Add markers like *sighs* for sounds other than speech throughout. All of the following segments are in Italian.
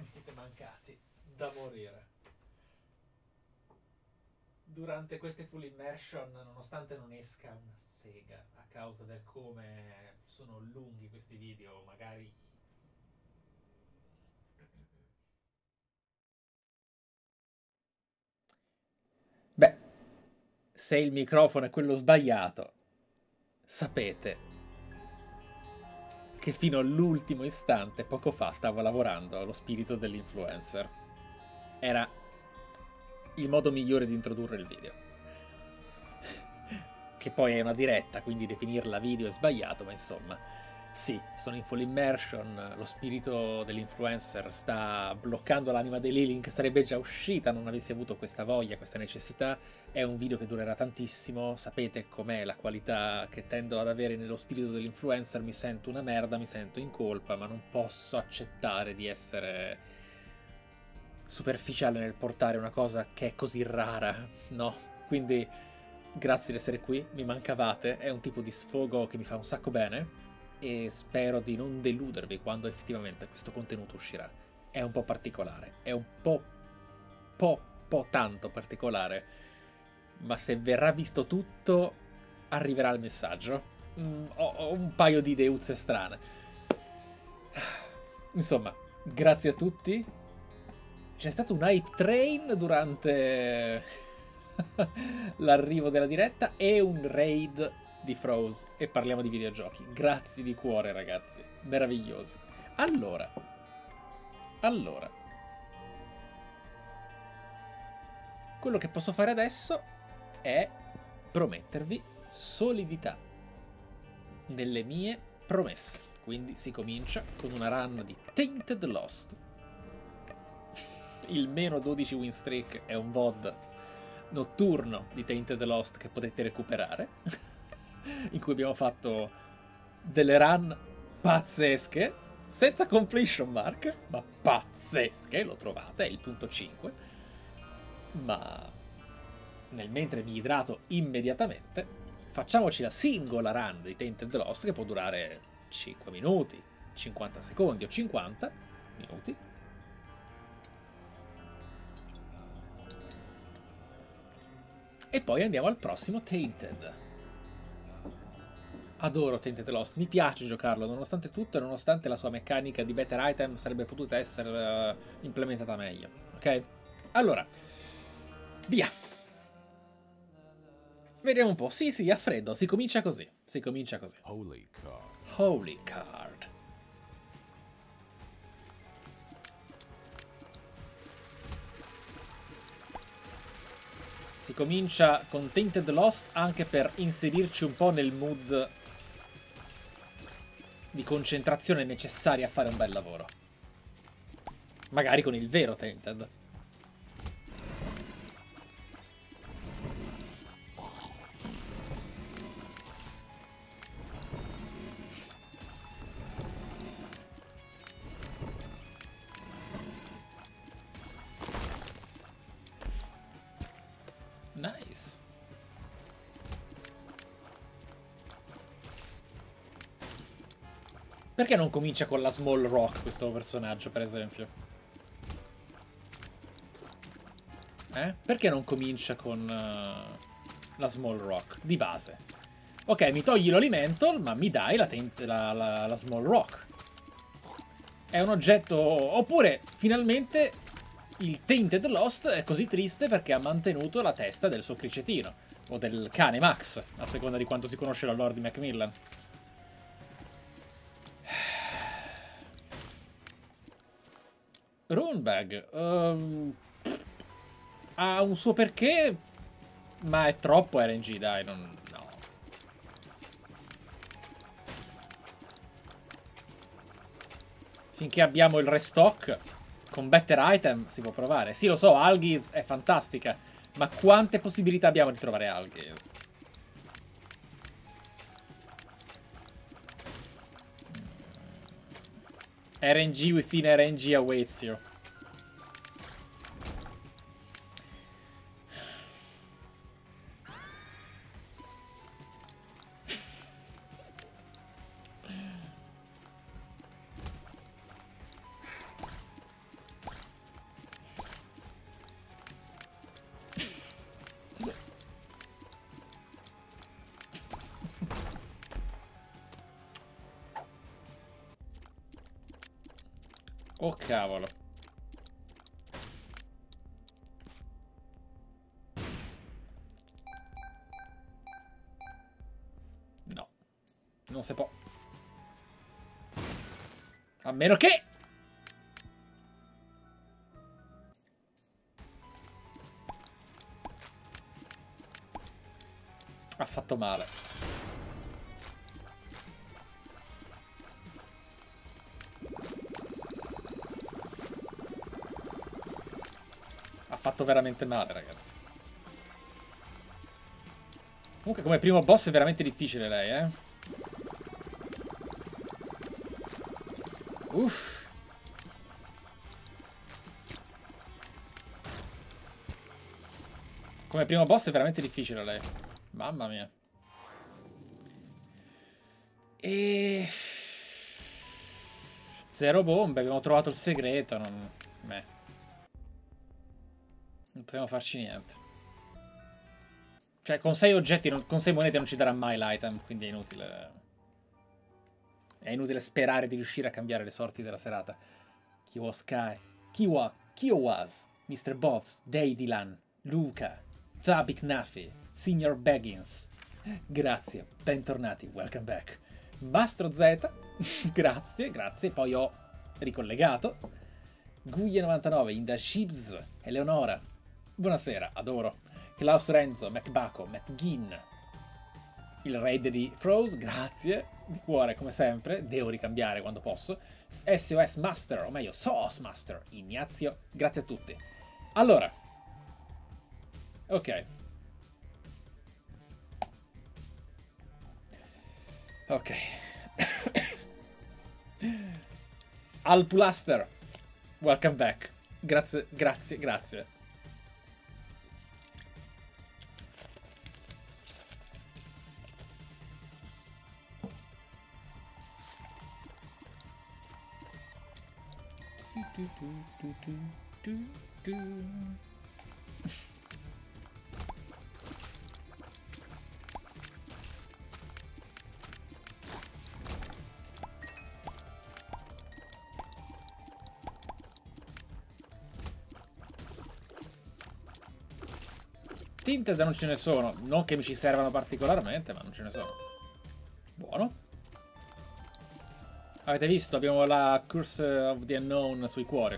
Mi siete mancati da morire. Durante queste full immersion, nonostante non esca una sega a causa del come sono lunghi questi video, magari Beh, se il microfono è quello sbagliato, sapete che fino all'ultimo istante, poco fa, stavo lavorando allo spirito dell'influencer. Era il modo migliore di introdurre il video. Che poi è una diretta, quindi definirla video è sbagliato, ma insomma sì, sono in full immersion, lo spirito dell'influencer sta bloccando l'anima dei Lilink, sarebbe già uscita non avessi avuto questa voglia, questa necessità. È un video che durerà tantissimo, sapete com'è la qualità che tendo ad avere nello spirito dell'influencer, mi sento una merda, mi sento in colpa, ma non posso accettare di essere superficiale nel portare una cosa che è così rara, no? Quindi grazie di essere qui, mi mancavate, è un tipo di sfogo che mi fa un sacco bene e spero di non deludervi quando effettivamente questo contenuto uscirà. È un po' particolare, è un po', po', po' tanto particolare, ma se verrà visto tutto arriverà il messaggio. Mm, ho, ho un paio di ideuzze strane. *sighs* Insomma, grazie a tutti. C'è stato un hype train durante *laughs* l'arrivo della diretta e un raid di Froze e parliamo di videogiochi. Grazie di cuore, ragazzi. Meravigliosi. Allora. Allora. Quello che posso fare adesso è promettervi solidità nelle mie promesse. Quindi si comincia con una run di Tainted Lost. Il meno 12 win streak è un VOD notturno di Tainted Lost che potete recuperare. *laughs* in cui abbiamo fatto delle run pazzesche, senza completion mark, ma pazzesche, lo trovate, è il punto 5. Ma nel mentre mi idrato immediatamente, facciamoci la singola run di Tainted Lost che può durare 5 minuti, 50 secondi o 50 minuti. E poi andiamo al prossimo Tainted adoro Tainted Lost, mi piace giocarlo nonostante tutto e nonostante la sua meccanica di better item sarebbe potuta essere uh, implementata meglio, ok? Allora, via! Vediamo un po', sì sì, a freddo, si comincia così, si comincia così. Holy card. Holy card. Si comincia con Tainted Lost anche per inserirci un po' nel mood di concentrazione necessaria a fare un bel lavoro. Magari con il vero Tainted. Perché non comincia con la Small Rock questo personaggio, per esempio? Eh? Perché non comincia con uh, la Small Rock, di base? Ok, mi togli l'Alimental, ma mi dai la, la, la, la Small Rock. È un oggetto... Oppure, finalmente, il Tainted Lost è così triste perché ha mantenuto la testa del suo cricetino. O del cane Max, a seconda di quanto si conosce la lore di Macmillan. Runebag. Um, ha un suo perché, ma è troppo RNG, dai, non... no. Finché abbiamo il restock con better item si può provare. Sì, lo so, Algiz è fantastica, ma quante possibilità abbiamo di trovare Algiz? RNG within RNG awaits you. Meno che... Ha fatto male. Ha fatto veramente male, ragazzi. Comunque come primo boss è veramente difficile lei, eh. Uff. Come primo boss è veramente difficile lei. Mamma mia. E... Zero bombe, abbiamo trovato il segreto, non... Beh. Non possiamo farci niente. Cioè, con sei oggetti, non... con sei monete non ci darà mai l'item, quindi è inutile... È inutile sperare di riuscire a cambiare le sorti della serata. Kiwo Sky, Kiwa, Kyo was, Mr. Bobs, Day Dylan, Luca, Thabik Nafi, Signor Baggins. Grazie, bentornati, welcome back. Mastro Z, *laughs* grazie, grazie. Poi ho ricollegato. Guglie99, Inda Shibs, Eleonora. Buonasera, adoro. Klaus Renzo, MacBaco, Matt Ginn. Il raid di Froze, grazie. Di cuore, come sempre. Devo ricambiare quando posso. SOS Master, o meglio, SOS Master. Ignazio, grazie a tutti. Allora. Ok. Ok. *coughs* Alpulaster. Welcome back. Grazie, grazie, grazie. Du, du, du, du, du, du. Tinted non ce ne sono. Non che mi ci servano particolarmente, ma non ce ne sono. Buono. Avete visto? Abbiamo la Curse of the Unknown sui cuori.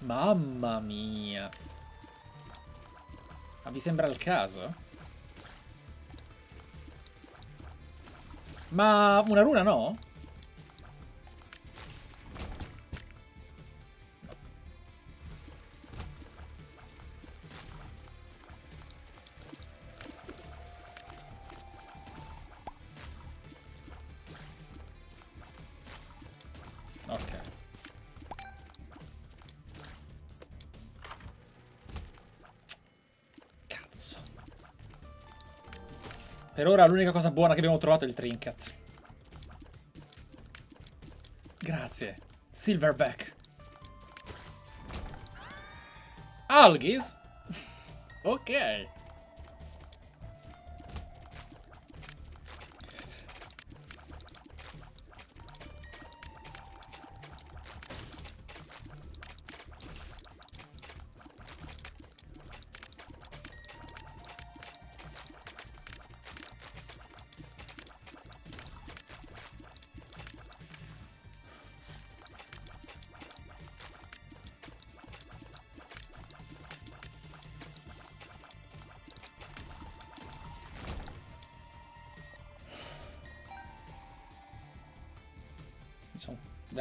Mamma mia. Ma vi sembra il caso? Ma una runa no? Per ora l'unica cosa buona che abbiamo trovato è il trinket. Grazie. Silverback. Algis? ok.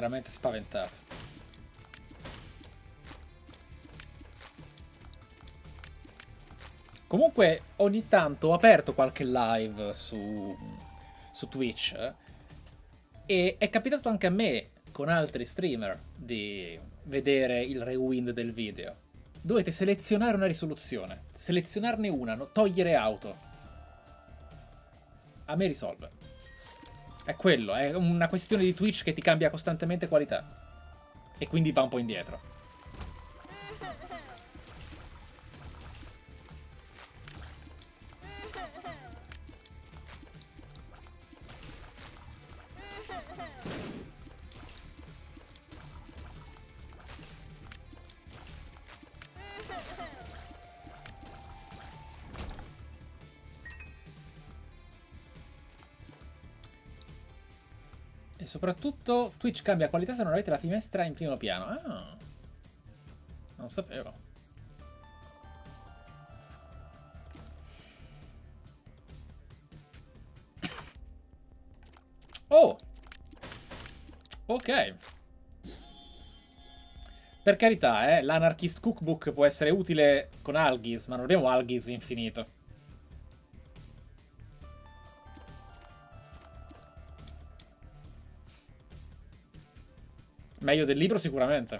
Veramente spaventato. Comunque, ogni tanto ho aperto qualche live su, su Twitch eh, e è capitato anche a me, con altri streamer, di vedere il rewind del video. Dovete selezionare una risoluzione, selezionarne una, no? togliere auto. A me risolve. È quello, è una questione di Twitch che ti cambia costantemente qualità. E quindi va un po' indietro. E soprattutto Twitch cambia qualità se non avete la finestra in primo piano. Ah. Non sapevo. Oh! Ok. Per carità, eh, l'Anarchist Cookbook può essere utile con Algis, ma non abbiamo Algis infinito. Meglio del libro sicuramente.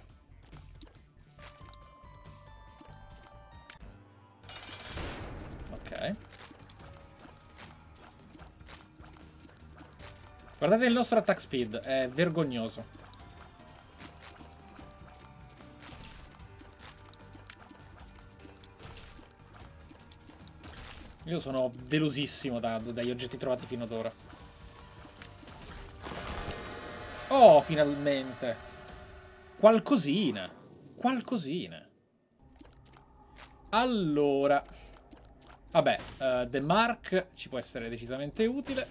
Ok. Guardate il nostro attack speed, è vergognoso. Io sono delusissimo da, dagli oggetti trovati fino ad ora. Oh, finalmente! Qualcosina. Qualcosina. Allora. Vabbè, uh, The Mark ci può essere decisamente utile.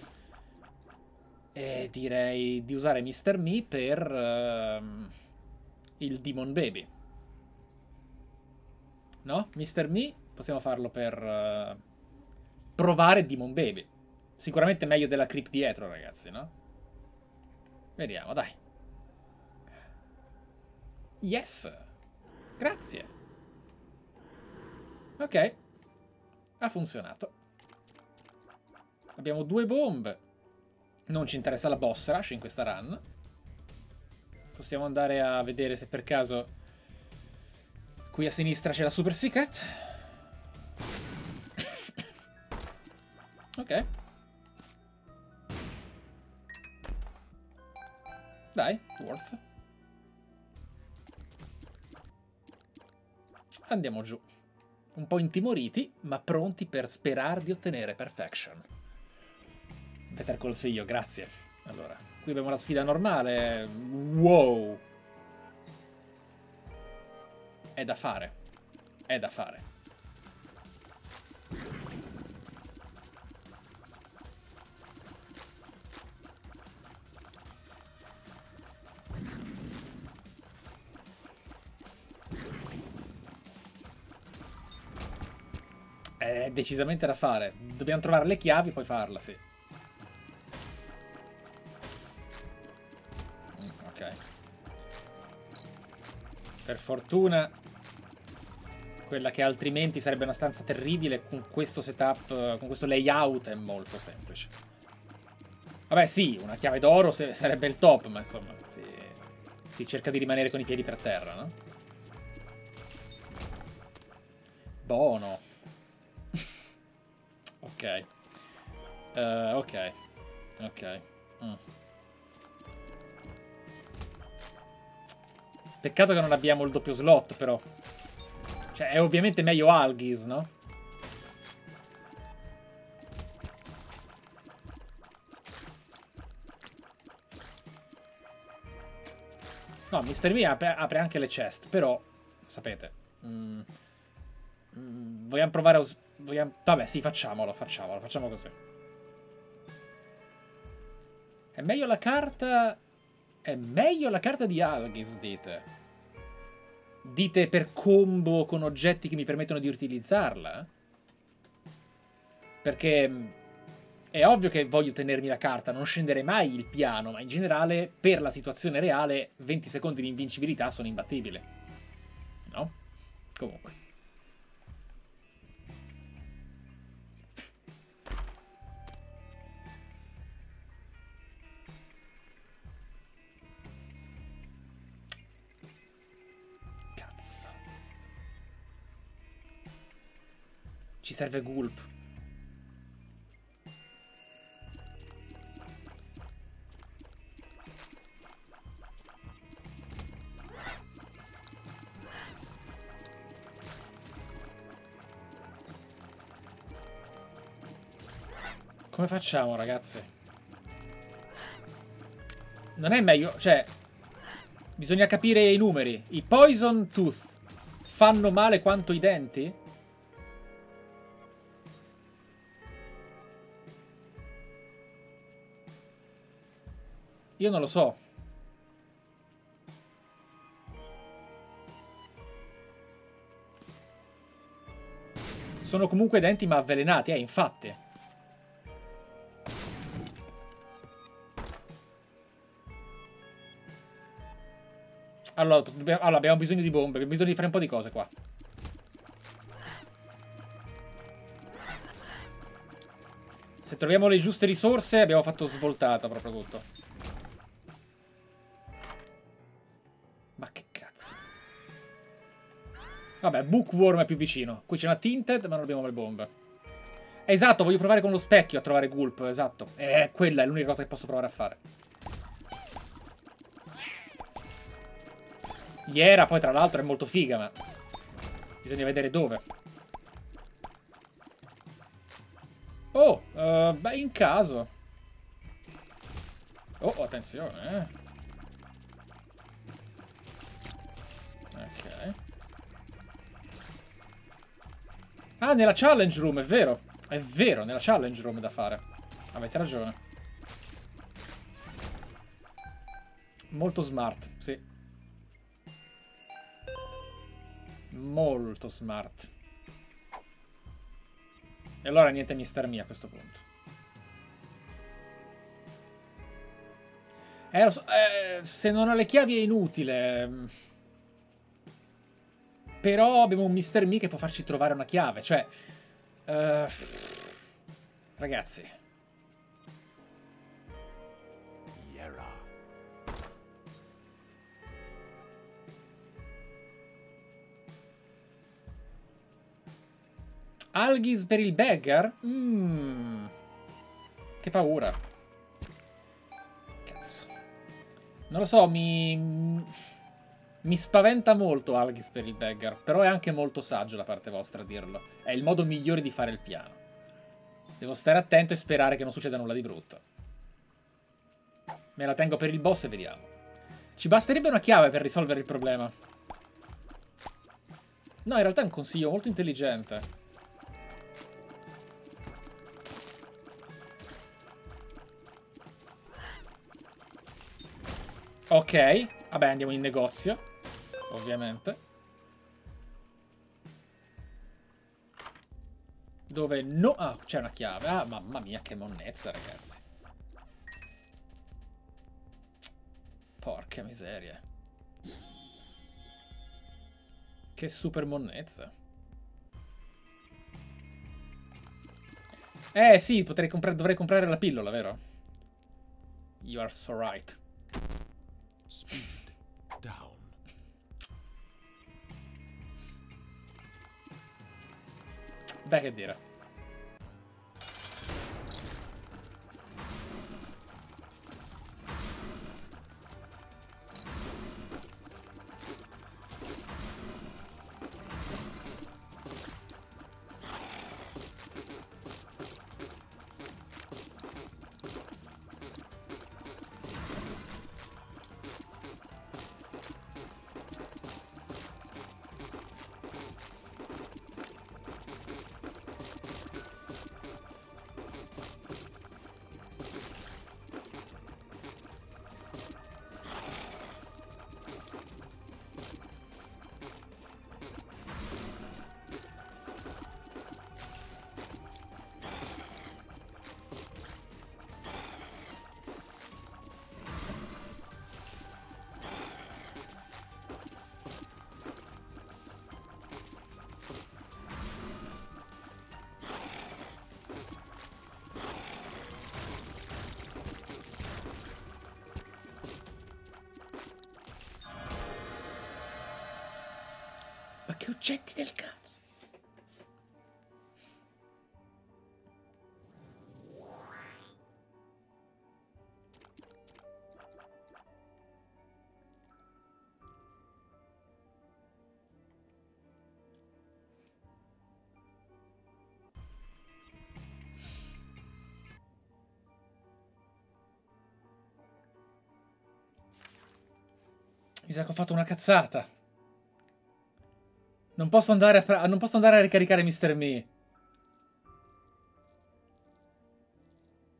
E direi di usare Mr. Me per uh, il Demon Baby. No? Mr. Me possiamo farlo per uh, provare Demon Baby. Sicuramente meglio della creep dietro, ragazzi, no? Vediamo, dai. Yes. Grazie. Ok. Ha funzionato. Abbiamo due bombe. Non ci interessa la boss rush in questa run. Possiamo andare a vedere se per caso qui a sinistra c'è la super secret. ok. Dai, worth. Andiamo giù. Un po' intimoriti, ma pronti per sperare di ottenere perfection. Better col figlio, grazie. Allora, qui abbiamo la sfida normale. Wow! È da fare. È da fare. È decisamente da fare. Dobbiamo trovare le chiavi e poi farla, sì. Mm, ok. Per fortuna quella che altrimenti sarebbe una stanza terribile con questo setup, con questo layout è molto semplice. Vabbè sì, una chiave d'oro sarebbe il top, ma insomma si, si cerca di rimanere con i piedi per terra, no? Buono. Ok. Uh, ok. Ok. Mm. Peccato che non abbiamo il doppio slot, però. Cioè, è ovviamente meglio Algis, no? No, Mr. Me apre, apre, anche le chest, però, sapete, mm, mm, vogliamo provare a Vogliamo... Vabbè, sì, facciamolo, facciamolo, facciamo così. È meglio la carta... È meglio la carta di Algis, dite. Dite per combo con oggetti che mi permettono di utilizzarla? Perché mm, è ovvio che voglio tenermi la carta, non scendere mai il piano, ma in generale, per la situazione reale, 20 secondi di invincibilità sono imbattibili. No? Comunque. Serve Gulp. Come facciamo, ragazzi? Non è meglio... Cioè... Bisogna capire i numeri. I Poison Tooth fanno male quanto i denti? Io non lo so. Sono comunque denti ma avvelenati, eh, infatti. Allora, allora, abbiamo bisogno di bombe, abbiamo bisogno di fare un po' di cose qua. Se troviamo le giuste risorse abbiamo fatto svoltata proprio tutto. Vabbè, Bookworm è più vicino. Qui c'è una Tinted, ma non abbiamo le bombe. Esatto, voglio provare con lo specchio a trovare Gulp, esatto. Eh, quella è l'unica cosa che posso provare a fare. Iera poi tra l'altro è molto figa, ma bisogna vedere dove. Oh, uh, beh, in caso. Oh, attenzione, eh. Ah, nella challenge room, è vero. È vero, nella challenge room da fare. Avete ragione. Molto smart, sì. Molto smart. E allora niente Mister Me a questo punto. Eh, so, eh, se non ho le chiavi è inutile. Però abbiamo un Mister Me che può farci trovare una chiave. Cioè... Uh, ragazzi... Alghis per il beggar? Mmm. Che paura. Cazzo. Non lo so, mi... Mi spaventa molto Alghis per il beggar. Però è anche molto saggio da parte vostra dirlo. È il modo migliore di fare il piano. Devo stare attento e sperare che non succeda nulla di brutto. Me la tengo per il boss e vediamo. Ci basterebbe una chiave per risolvere il problema. No, in realtà è un consiglio molto intelligente. Ok, vabbè andiamo in negozio, ovviamente. Dove no... Ah, c'è una chiave. Ah, mamma mia, che monnezza, ragazzi. Porca miseria. Che super monnezza. Eh sì, potrei comprare, dovrei comprare la pillola, vero? You are so right. Speed down. Beh, che dire. Oggetti del cazzo. Mi sa che ho fatto una cazzata. Non posso andare a, non posso andare a ricaricare Mr. Me.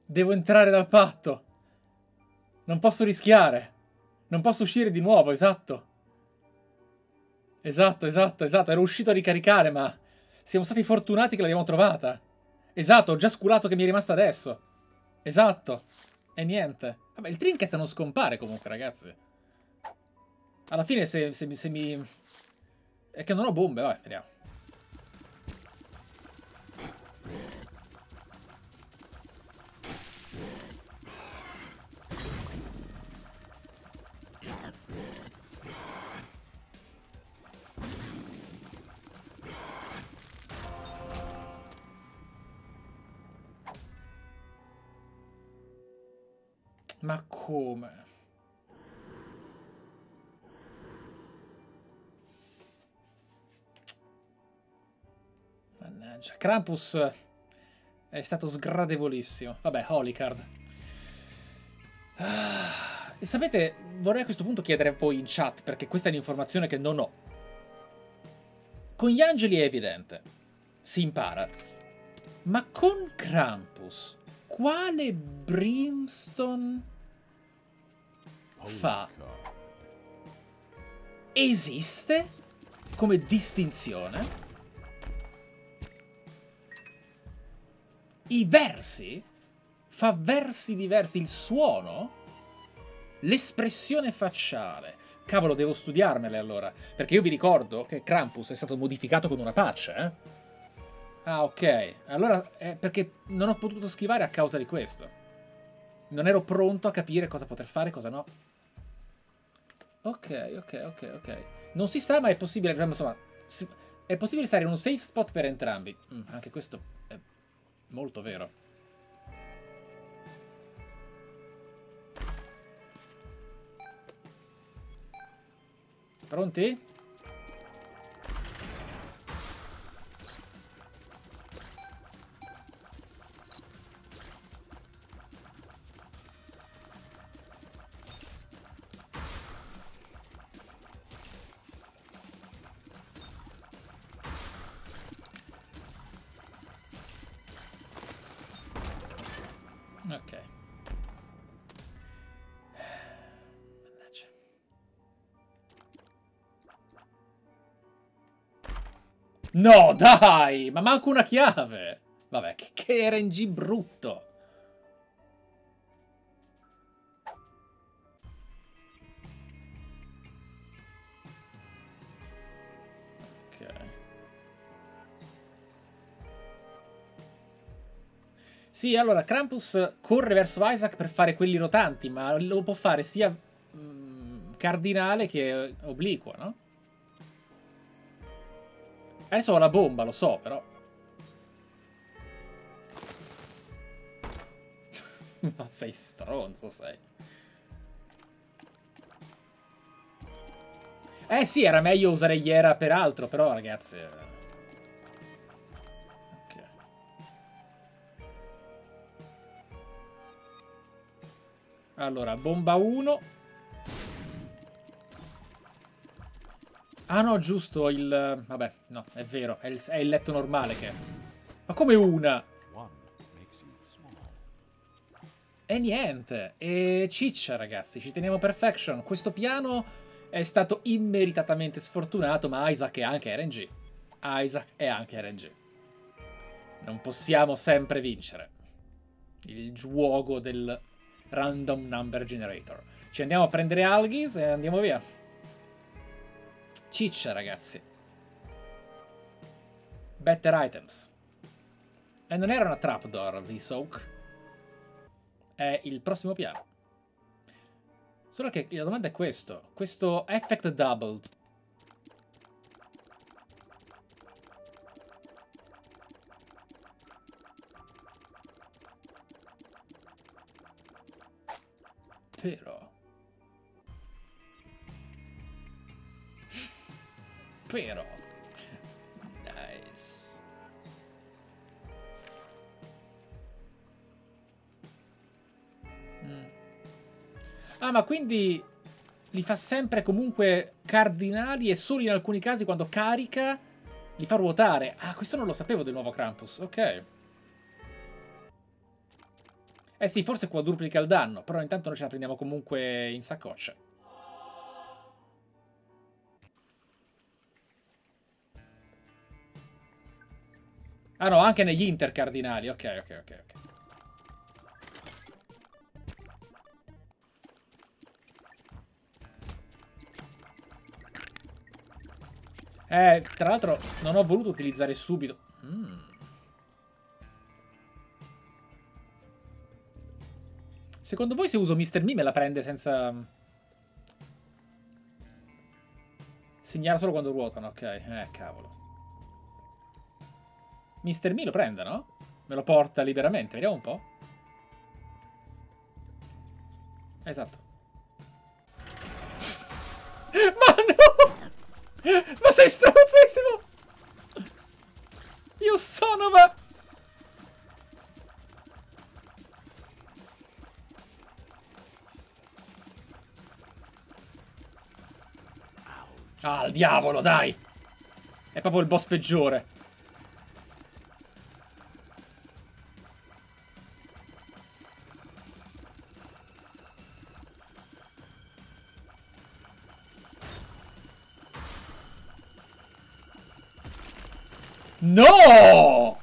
Devo entrare dal patto. Non posso rischiare. Non posso uscire di nuovo, esatto. Esatto, esatto, esatto. Ero uscito a ricaricare, ma siamo stati fortunati che l'abbiamo trovata. Esatto, ho già sculato che mi è rimasta adesso. Esatto. E niente. Vabbè, il trinket non scompare comunque, ragazzi. Alla fine se, se, se mi... È che non ho bombe, vabbè, vediamo. Ma come? Mannaggia. Krampus è stato sgradevolissimo. Vabbè, Holycard. Ah, e sapete, vorrei a questo punto chiedere a voi in chat, perché questa è un'informazione che non ho. Con gli angeli è evidente. Si impara. Ma con Krampus, quale Brimstone fa esiste come distinzione i versi fa versi diversi il suono l'espressione facciale cavolo devo studiarmele allora perché io vi ricordo che Krampus è stato modificato con una patch eh? ah ok allora è perché non ho potuto schivare a causa di questo non ero pronto a capire cosa poter fare e cosa no Ok, ok, ok, ok. Non si sa, ma è possibile, insomma, è possibile stare in un safe spot per entrambi. Mm, anche questo molto vero. Pronti? No, dai! Ma manco una chiave! Vabbè, che, RNG brutto! Ok. Sì, allora, Krampus corre verso Isaac per fare quelli rotanti, ma lo può fare sia mm, cardinale che obliquo, no? Adesso ho la bomba, lo so, però. *laughs* Ma sei stronzo, sei. Eh sì, era meglio usare Iera per altro, però ragazzi... Eh. Ok. Allora, bomba 1. Ah no, giusto, il... Vabbè, no, è vero, è il, è il letto normale che... Ma come una? E niente, e ciccia ragazzi, ci teniamo perfection. Questo piano è stato immeritatamente sfortunato, ma Isaac è anche RNG. Isaac è anche RNG. Non possiamo sempre vincere. Il gioco del random number generator. Ci andiamo a prendere Algis e andiamo via. Ciccia, ragazzi. Better items. E non era una trapdoor, V-Soak. È il prossimo piano. Solo che la domanda è questo. Questo effect doubled. Però... Però. Nice. Mm. Ah, ma quindi li fa sempre comunque cardinali e solo in alcuni casi quando carica li fa ruotare. Ah, questo non lo sapevo del nuovo Krampus. Ok. Eh sì, forse quadruplica il danno, però intanto noi ce la prendiamo comunque in saccoccia. Ah no, anche negli intercardinali. Ok, ok, ok, ok. Eh, tra l'altro non ho voluto utilizzare subito. Mm. Secondo voi se uso Mr. Me me la prende senza... Segnare solo quando ruotano, ok. Eh, cavolo. Mr. Me lo prende, no? Me lo porta liberamente, vediamo un po'. Esatto. *laughs* Ma no! Ma sei stronzissimo! Io sono ma... Ah, al diavolo, dai! È proprio il boss peggiore. No!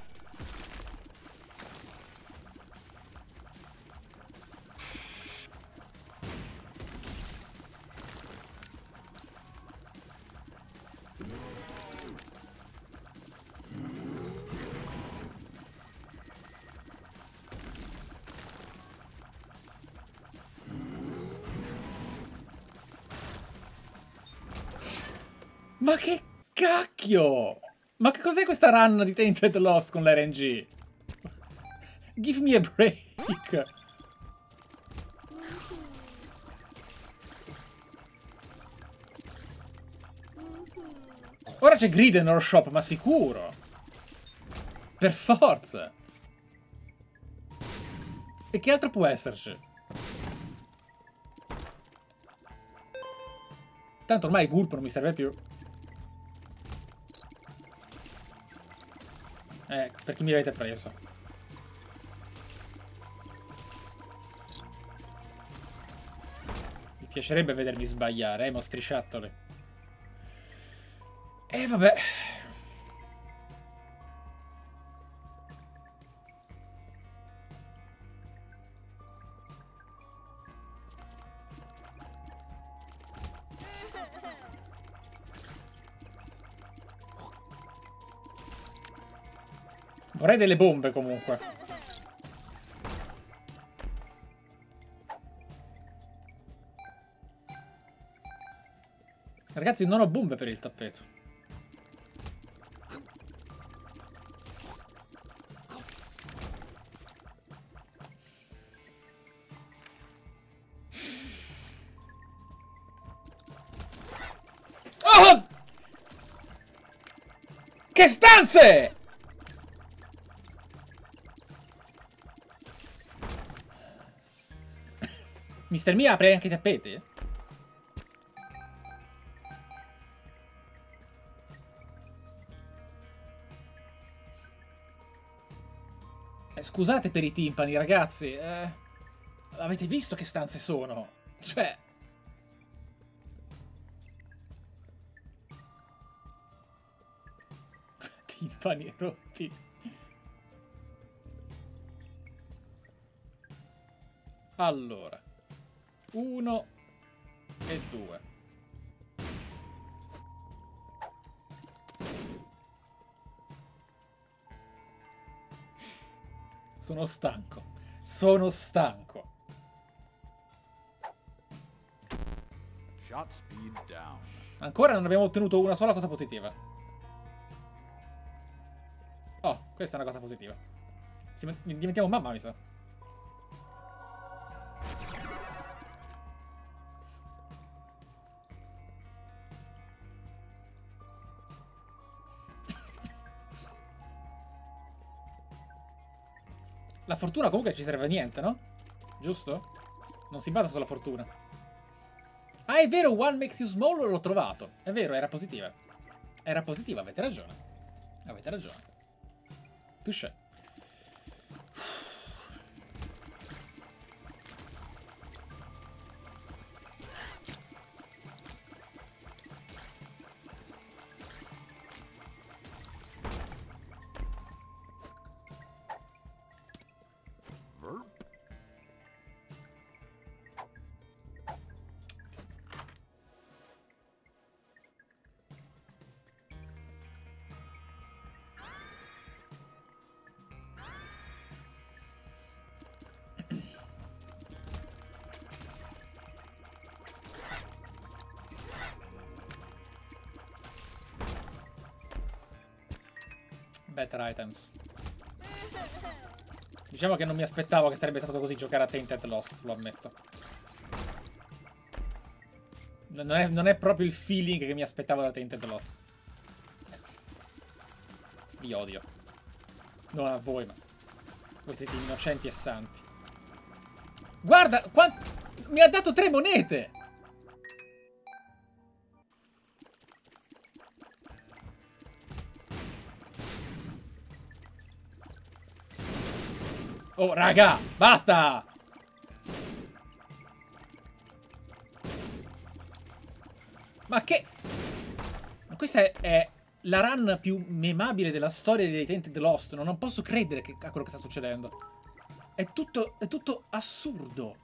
Ma che cacchio! Cos'è questa run di Tainted Lost con l'RNG? Give me a break! Ora c'è Grid nel shop, ma sicuro! Per forza! E che altro può esserci? Tanto ormai Gulp non mi serve più. Eh, per chi mi avete preso? Mi piacerebbe vedermi sbagliare, eh, mostriciattole. E eh, vabbè. Vorrei delle bombe comunque. Ragazzi, non ho bombe per il tappeto. Oh! Che stanze! Mister Mia apre anche i tappeti? Eh, scusate per i timpani, ragazzi. Eh, avete visto che stanze sono? Cioè... *laughs* timpani rotti. Allora. Uno e due. Sono stanco. Sono stanco. Ancora non abbiamo ottenuto una sola cosa positiva. Oh, questa è una cosa positiva. Diventiamo mamma, mi sa. Fortuna comunque ci serve a niente, no? Giusto? Non si basa sulla fortuna. Ah, è vero, One Makes You Small l'ho trovato. È vero, era positiva. Era positiva, avete ragione. Avete ragione. Touché. Better items. Diciamo che non mi aspettavo che sarebbe stato così giocare a Tainted Lost, lo ammetto. Non è, non è proprio il feeling che mi aspettavo da Tainted Lost. Vi odio. Non a voi, ma... Voi siete innocenti e santi. Guarda, mi ha dato tre monete! Oh, raga, basta! Ma che... Ma questa è, è, la run più memabile della storia dei Tainted Lost. Non posso credere che, a quello che sta succedendo. È tutto, è tutto assurdo.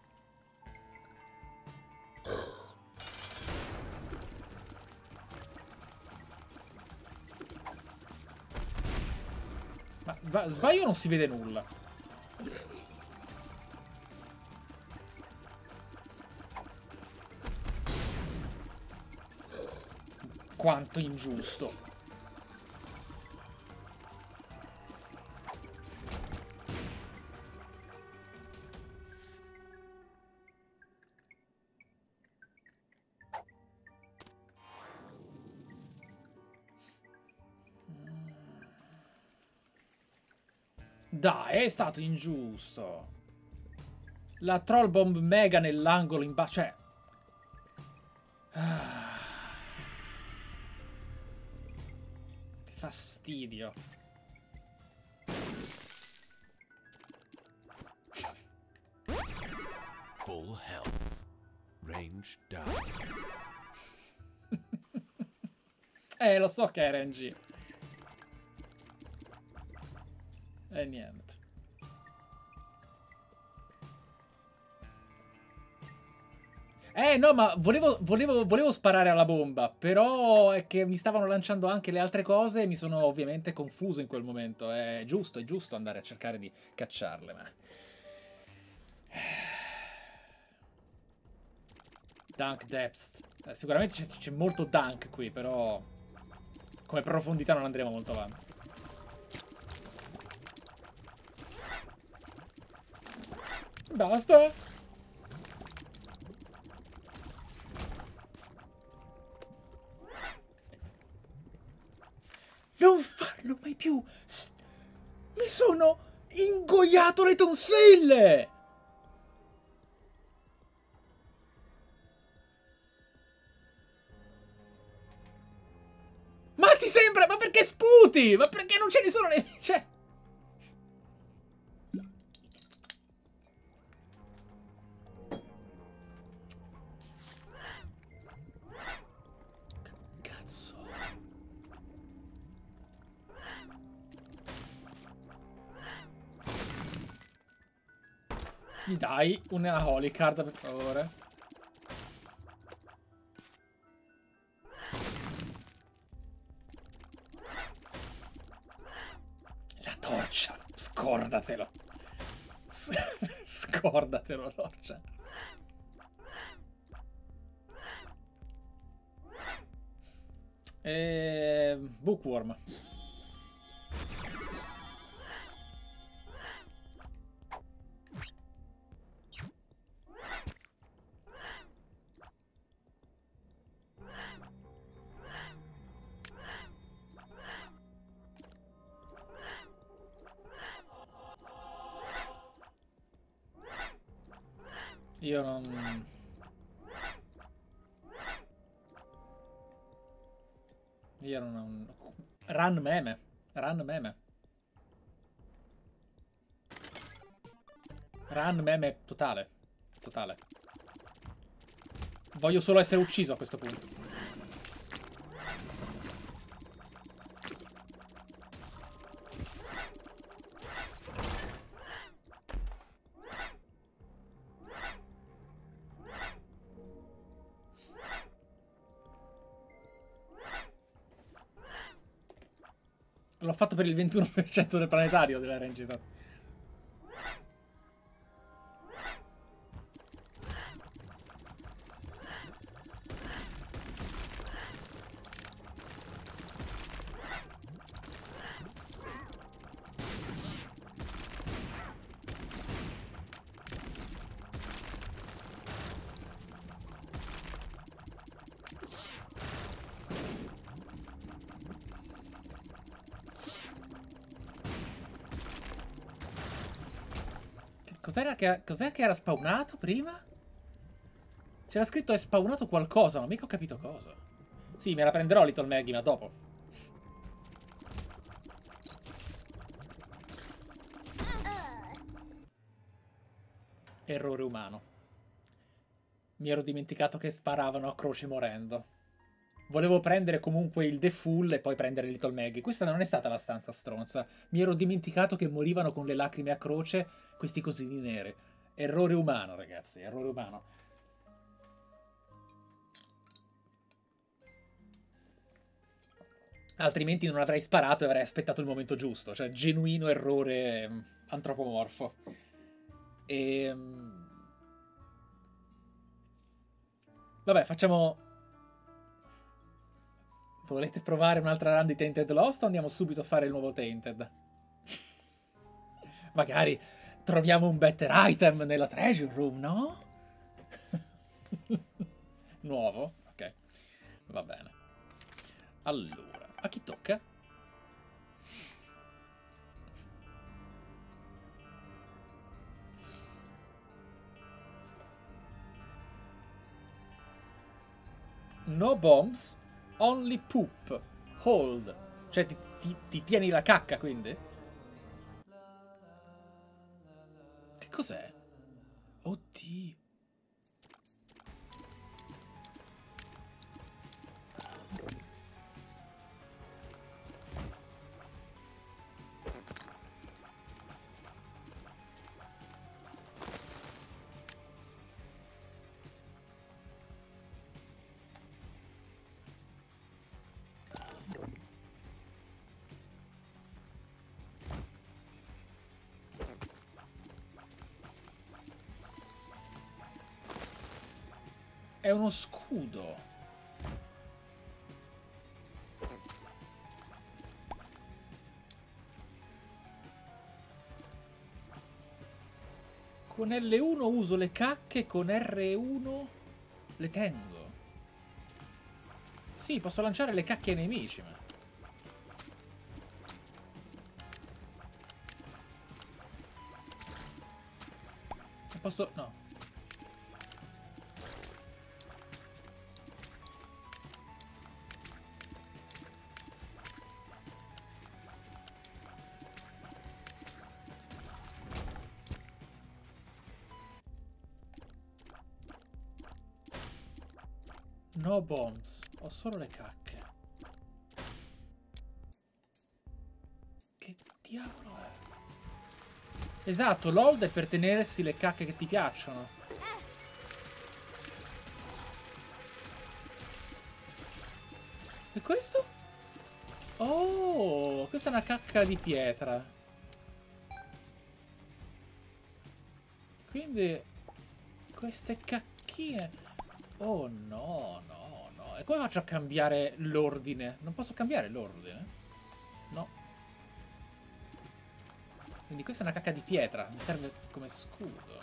Ma sbaglio non si vede nulla. Quanto ingiusto. Dai, è stato ingiusto. La troll bomb mega nell'angolo in basso. Cioè... fastidio. Full health. Range down. *laughs* eh, lo so che è RNG. E niente. Eh no, ma volevo, volevo, volevo, sparare alla bomba, però è che mi stavano lanciando anche le altre cose e mi sono ovviamente confuso in quel momento. È giusto, è giusto andare a cercare di cacciarle, ma... Dunk Depth. Eh, sicuramente c'è molto dunk qui, però... Come profondità non andremo molto avanti. Basta. Non farlo mai più. Mi sono ingoiato le tonsille. Ma ti sembra? Ma perché sputi? Ma perché non ce ne sono nemici? Cioè... Mi dai una holy card per favore? La torcia, scordatelo. *laughs* Scordatelo, torcia. E... Bookworm. Run meme. Run meme. Run meme totale. Totale. Voglio solo essere ucciso a questo punto. Fatto per il 21% del planetario della range, esatto. Cos'è che era spawnato prima? C'era scritto è spawnato qualcosa, ma mica ho capito cosa. Sì, me la prenderò Little Maggie, ma dopo. Errore umano. Mi ero dimenticato che sparavano a croce morendo. Volevo prendere comunque il The Full e poi prendere Little Maggie. Questa non è stata la stanza stronza. Mi ero dimenticato che morivano con le lacrime a croce questi cosini nere. Errore umano, ragazzi, errore umano. Altrimenti non avrei sparato e avrei aspettato il momento giusto. Cioè, genuino errore mm, antropomorfo. E... Ehm, vabbè, facciamo Volete provare un'altra run di Tainted Lost o andiamo subito a fare il nuovo Tainted? *laughs* Magari troviamo un better item nella treasure room, no? *laughs* Nuovo? Ok. Va bene. Allora, a chi tocca? No bombs Only poop. Hold. Cioè ti, ti, ti tieni la cacca, quindi? Che cos'è? Oddio. È uno scudo. Con L1 uso le cacche, con R1 le tengo. Sì, posso lanciare le cacche ai nemici, ma... Posso... no. Bombs. Ho solo le cacche. Che diavolo è? Esatto, l'hold è per tenersi le cacche che ti piacciono. E questo? Oh, questa è una cacca di pietra. Quindi queste cacchine... Oh no, come faccio a cambiare l'ordine? Non posso cambiare l'ordine? No. Quindi questa è una cacca di pietra. Mi serve come scudo.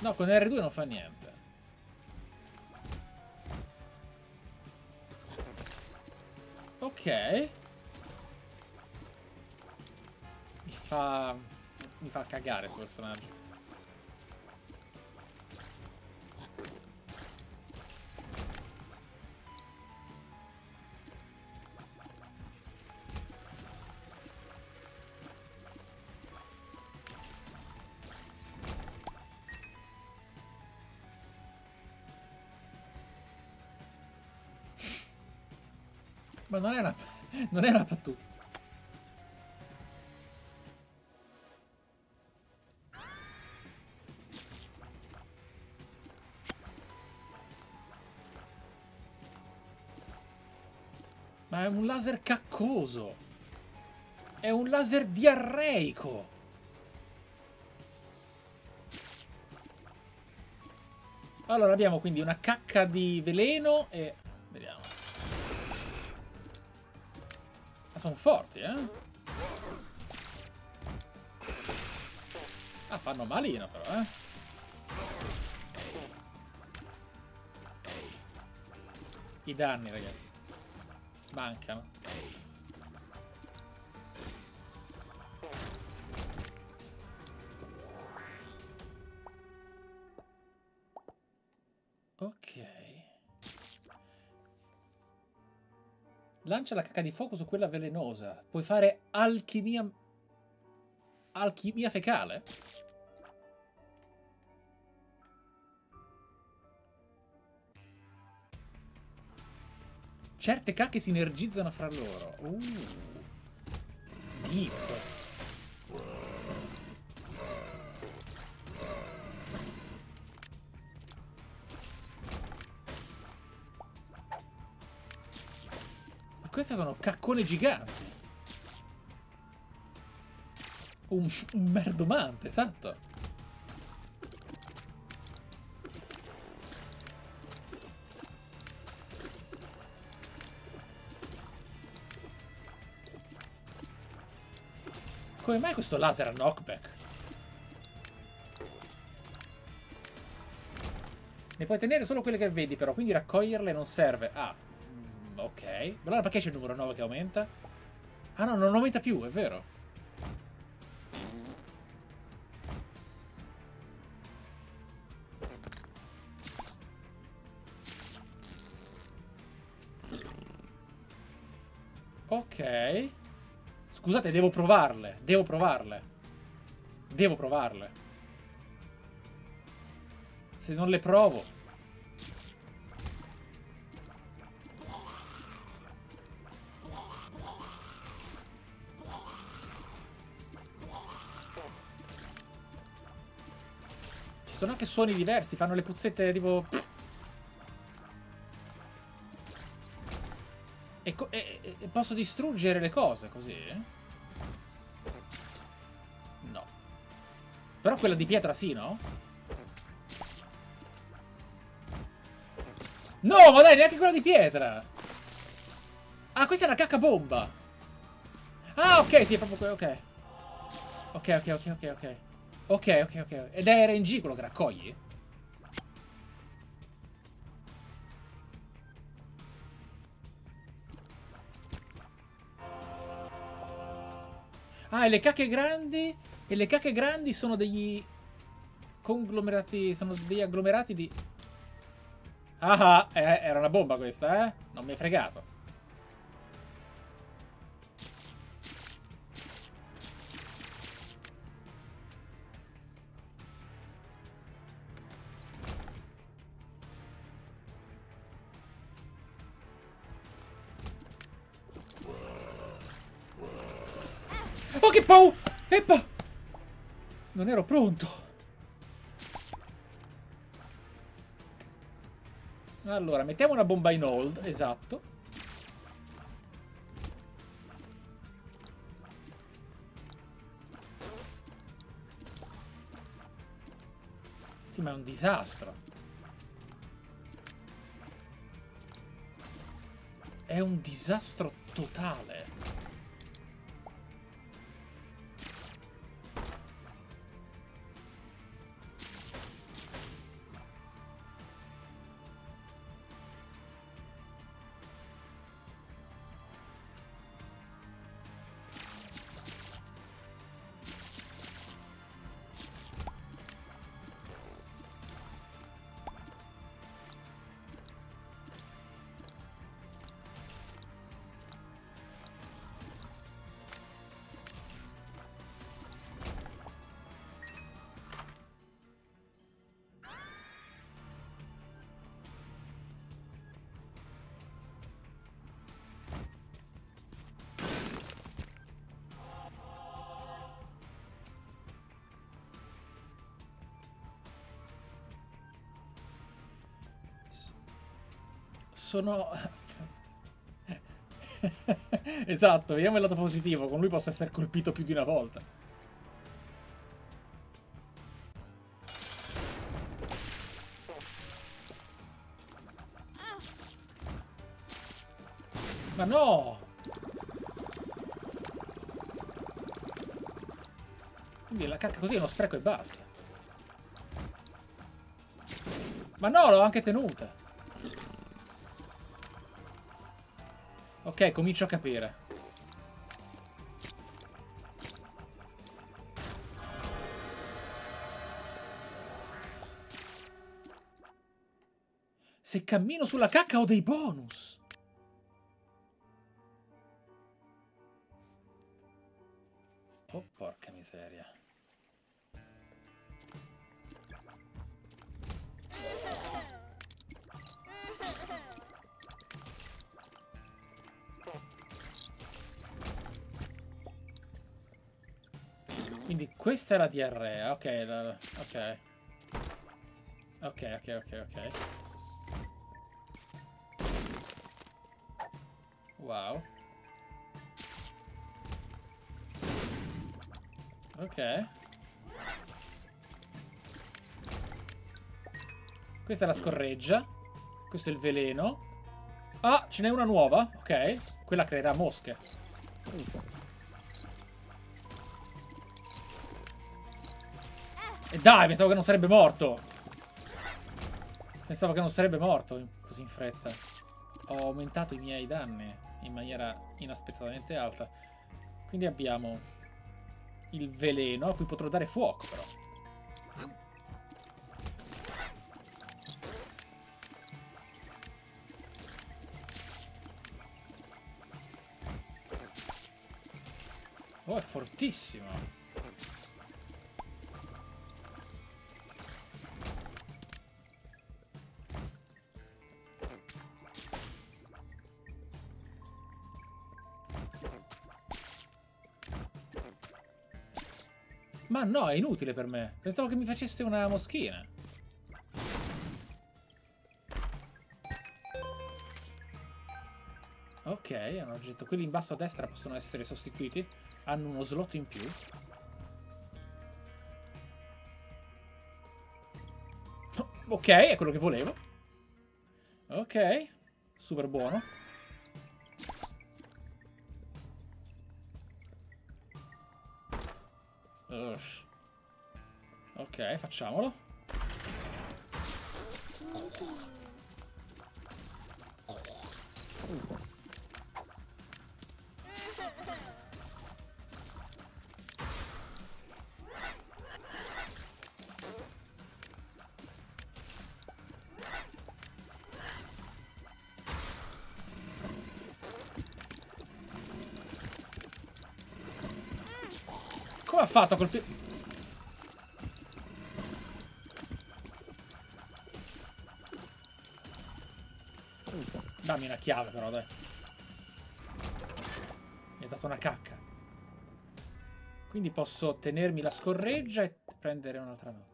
No, con R2 non fa niente. Ok. Mi fa... Mi fa cagare questo personaggio. Non era, non era battuta. Ma è un laser caccoso. È un laser diarreico. Allora abbiamo quindi una cacca di veleno e sono forti, eh? Ah, fanno malino però, eh? I danni, ragazzi. Mancano. Lancia la cacca di fuoco su quella velenosa. Puoi fare alchimia... Alchimia fecale? Certe cacche si energizzano fra loro. Uh. Deep. Queste sono caccone giganti. Un, un merdomante, esatto. Come mai questo laser ha knockback? Ne puoi tenere solo quelle che vedi però, quindi raccoglierle non serve. Ah, ok. Allora perché c'è il numero 9 che aumenta? Ah no, non aumenta più, è vero. Ok. Scusate, devo provarle. Devo provarle. Devo provarle. Se non le provo... sono anche suoni diversi, fanno le puzzette tipo... E, e, e, posso distruggere le cose così? No. Però quella di pietra sì, no? No, ma dai, neanche quella di pietra! Ah, questa è una cacca bomba! Ah, ok, sì, è proprio ok. Ok, ok, ok, ok, ok. Ok, ok, ok. Ed è RNG quello che raccogli? Ah, e le cacche grandi... E le cacche grandi sono degli... Conglomerati... Sono degli agglomerati di... Ah, eh, era una bomba questa, eh? Non mi hai fregato. Ero pronto. Allora, mettiamo una bomba in hold, esatto. Sì, ma è un disastro. È un disastro totale. Sono... *laughs* esatto, vediamo il lato positivo. Con lui posso essere colpito più di una volta. Ma no! Quindi la cacca così è uno spreco e basta. Ma no, l'ho anche tenuta. Ok, comincio a capire. Se cammino sulla cacca ho dei bonus. Questa è la diarrea. Ok, la, ok. Ok, ok, ok, ok. Wow. Ok. Questa è la scorreggia. Questo è il veleno. Ah, ce n'è una nuova. Ok. Quella creerà mosche. E dai, pensavo che non sarebbe morto. Pensavo che non sarebbe morto così in fretta. Ho aumentato i miei danni in maniera inaspettatamente alta. Quindi abbiamo il veleno, a cui potrò dare fuoco però. Oh, è fortissimo. No, è inutile per me. Pensavo che mi facesse una moschina. Ok, è un oggetto. Quelli in basso a destra possono essere sostituiti. Hanno uno slot in più. Ok, è quello che volevo. Ok, super buono. Ok, facciamolo. Come fatto a colpire... Dammi una chiave però, dai. Mi ha dato una cacca. Quindi posso tenermi la scorreggia e prendere un'altra mano.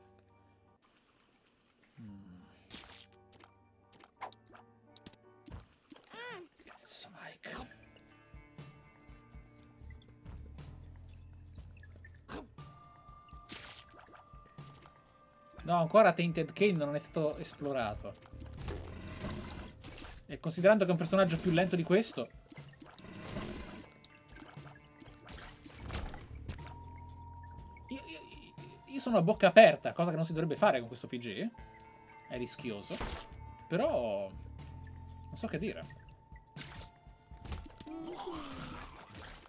Ancora Tainted Cane non è stato esplorato. E considerando che è un personaggio più lento di questo... Io, io, io sono a bocca aperta, cosa che non si dovrebbe fare con questo PG. È rischioso. Però... Non so che dire.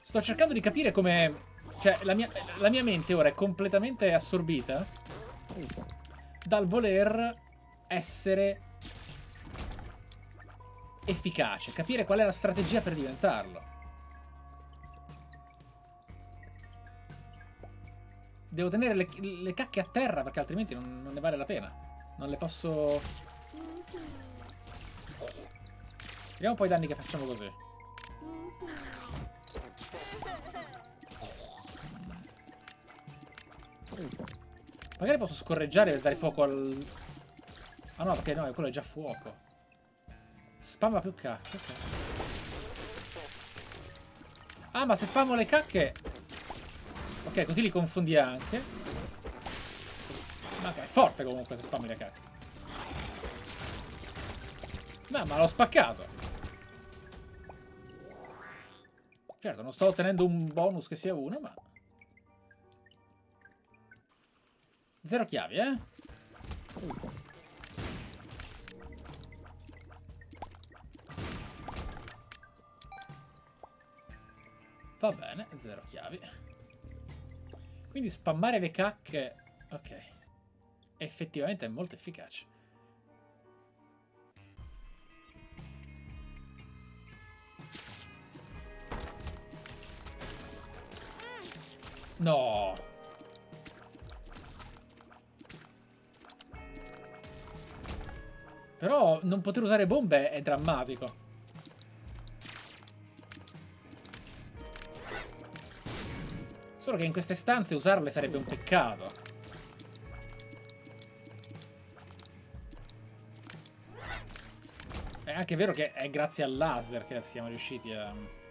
Sto cercando di capire come... Cioè, la mia, la mia mente ora è completamente assorbita dal voler essere efficace, capire qual è la strategia per diventarlo. Devo tenere le, le cacche a terra perché altrimenti non, non ne vale la pena. Non le posso... Vediamo poi i danni che facciamo così. Magari posso scorreggiare per dare fuoco al... Ah no, perché no, quello è già fuoco. Spamma più cacche, ok. Ah, ma se spammo le cacche... Ok, così li confondi anche. Ok, è forte comunque se spammi le cacche. No, ma l'ho spaccato. Certo, non sto ottenendo un bonus che sia uno, ma... Zero chiavi, eh? Va bene, zero chiavi. Quindi spammare le cacche... Ok. Effettivamente è molto efficace. No! Però non poter usare bombe è drammatico. Solo che in queste stanze usarle sarebbe un peccato. È anche vero che è grazie al laser che siamo riusciti a...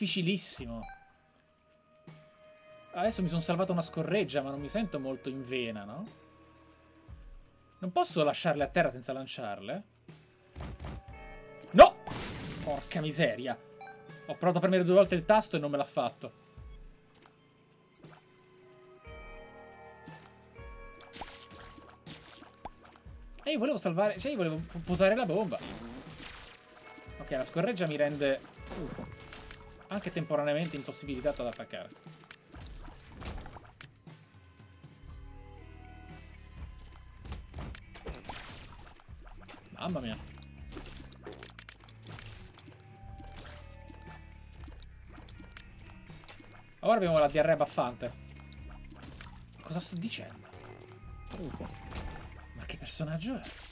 difficilissimo. Adesso mi sono salvato una scorreggia, ma non mi sento molto in vena, no? Non posso lasciarle a terra senza lanciarle? No! Porca miseria. Ho provato a premere due volte il tasto e non me l'ha fatto. E io volevo salvare... Cioè, io volevo posare la bomba. Ok, la scorreggia mi rende anche temporaneamente impossibilitato ad attaccare. Mamma mia. Ora abbiamo la diarrea baffante. Cosa sto dicendo? Ma che personaggio è?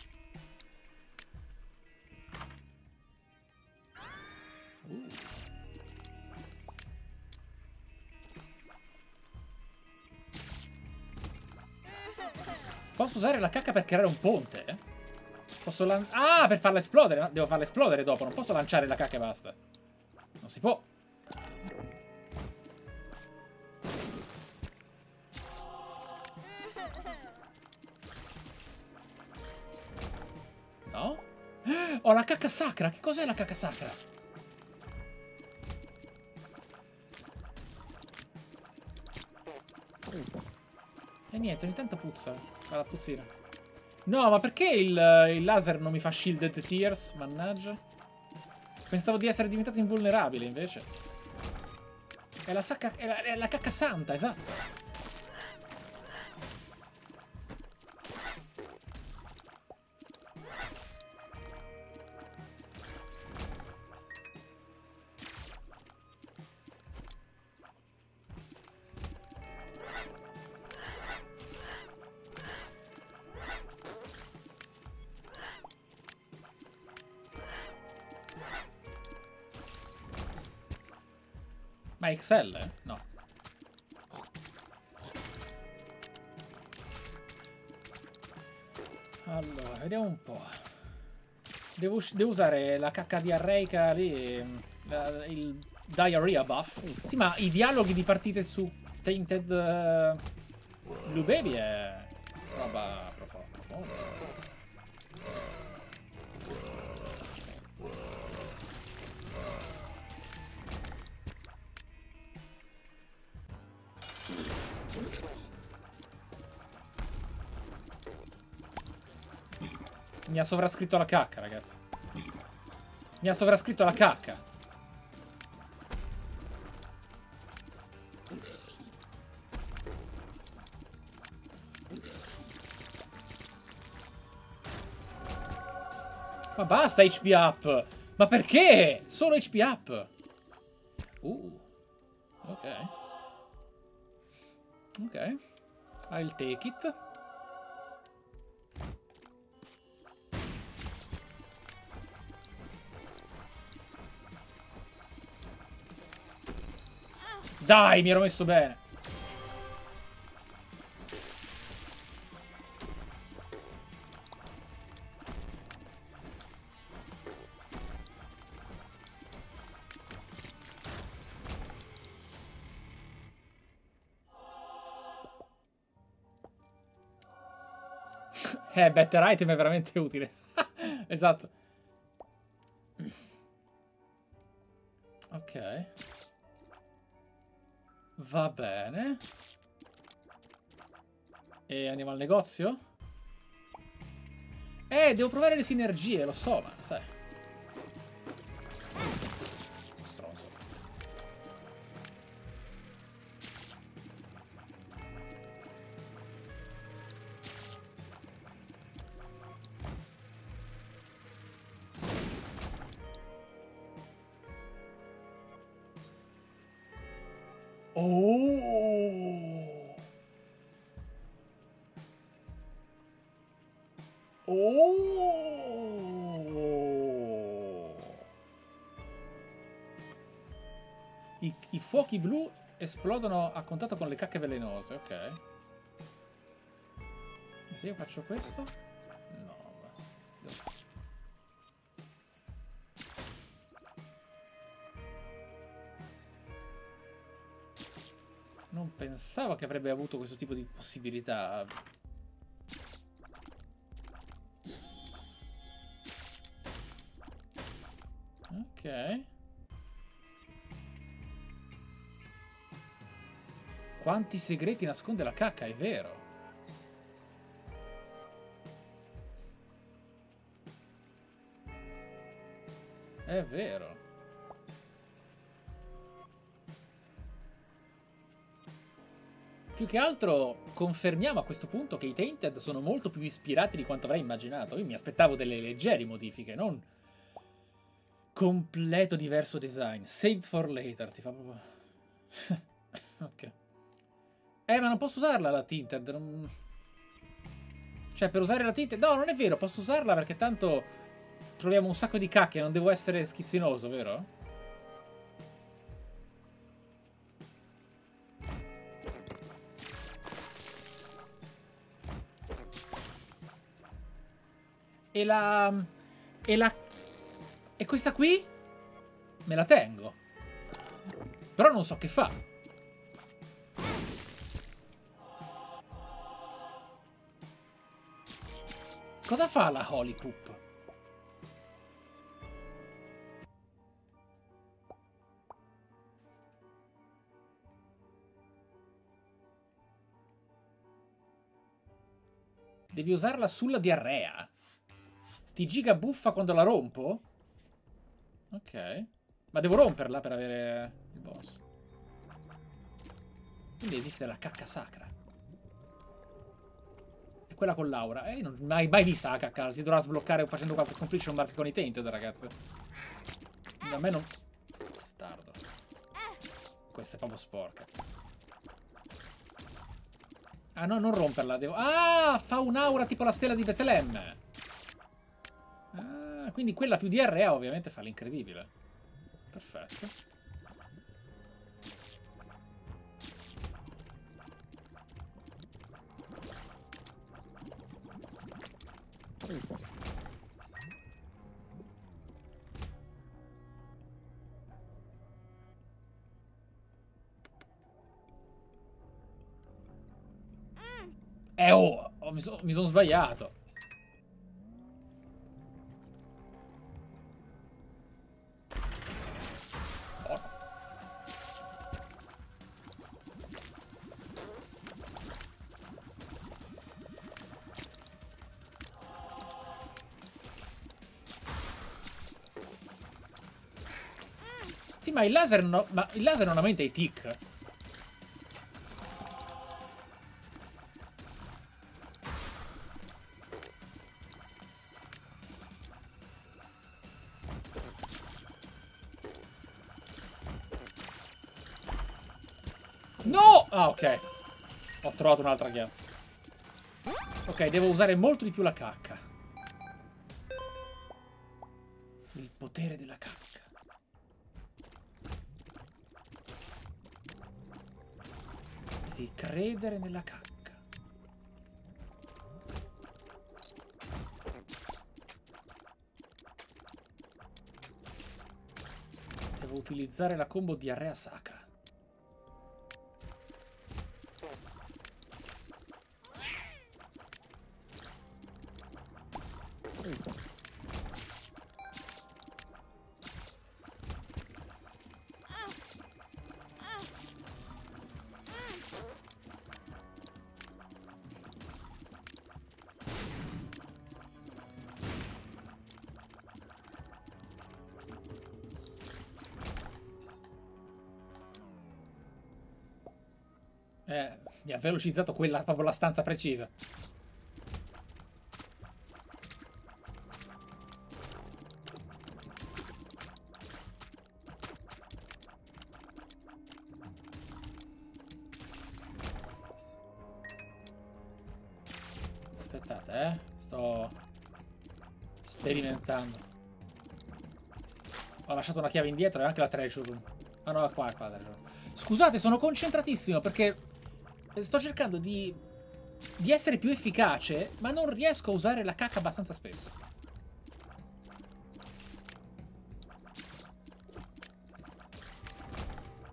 Posso usare la cacca per creare un ponte? Posso lanciare... Ah, per farla esplodere. Devo farla esplodere dopo. Non posso lanciare la cacca e basta. Non si può. No? *gasps* Ho la cacca sacra. Che cos'è la cacca sacra? E niente, ogni tanto puzza. Fa la puzzina. No, ma perché il, il laser non mi fa shielded tears? Mannaggia. Pensavo di essere diventato invulnerabile, invece. È la, sacca, è la, è la cacca santa, esatto. XL? No. Allora, vediamo un po'. Devo, devo usare la cacca diarreica lì, la, il diarrhea buff. Sì, ma i dialoghi di partite su Tainted uh, Blue Baby è Mi ha sovrascritto la cacca, ragazzi. Mi ha sovrascritto la cacca. Ma basta HP up! Ma perché? Solo HP up! Uh. Ok. Ok. I'll take it. Dai, mi ero messo bene. eh, better item è veramente utile. *laughs* esatto. Ok. Va bene. E andiamo al negozio? Eh, devo provare le sinergie, lo so, ma sai. I fuochi blu esplodono a contatto con le cacche velenose, ok. Se io faccio questo? No. Non pensavo che avrebbe avuto questo tipo di possibilità. Ok. Quanti segreti nasconde la cacca, è vero. È vero. Più che altro confermiamo a questo punto che i Tainted sono molto più ispirati di quanto avrei immaginato. Io mi aspettavo delle leggeri modifiche, non completo diverso design. Saved for later, ti fa proprio... *laughs* ok. Eh, ma non posso usarla la Tinted. Non... Cioè, per usare la Tinted... No, non è vero, posso usarla perché tanto troviamo un sacco di cacche, non devo essere schizzinoso, vero? E la... E la e questa qui? Me la tengo. Però non so che fa. Cosa fa la Holy Poop? Devi usarla sulla diarrea. Ti giga buffa quando la rompo? Ok. Ma devo romperla per avere il boss. Quindi esiste la cacca sacra. Quella con Laura. Eh, non mai, mai vista la cacca. Si dovrà sbloccare facendo qualche completion mark con i tainted, ragazze. A me non... Bastardo. Questa è proprio sporca. Ah no, non romperla. Devo... Ah, fa un'aura tipo la stella di Betlemme. Ah, quindi quella più DRA ovviamente fa l'incredibile. Perfetto. Eh oh, oh mi, so, mi sono sbagliato. Ma il laser non, ma il laser non aumenta i tick. No! Ah, ok. Ho trovato un'altra chiave. Ok, devo usare molto di più la cacca. Credere nella cacca. Devo utilizzare la combo diarrea sacra. velocizzato quella, proprio la stanza precisa. Aspettate, eh. Sto sperimentando. Ho lasciato una chiave indietro e anche la treasure room. Ah no, qua, qua la treasure room. Scusate, sono concentratissimo perché sto cercando di, di essere più efficace, ma non riesco a usare la cacca abbastanza spesso.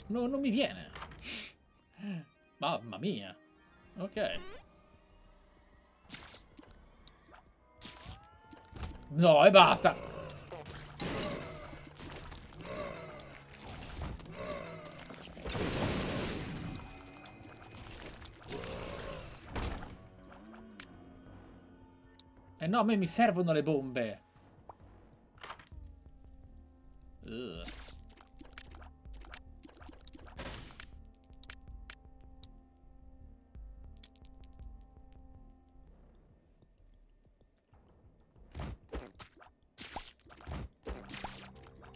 No, non mi viene. Mamma mia. Ok. No, e basta. Eh no, a me mi servono le bombe. Ugh.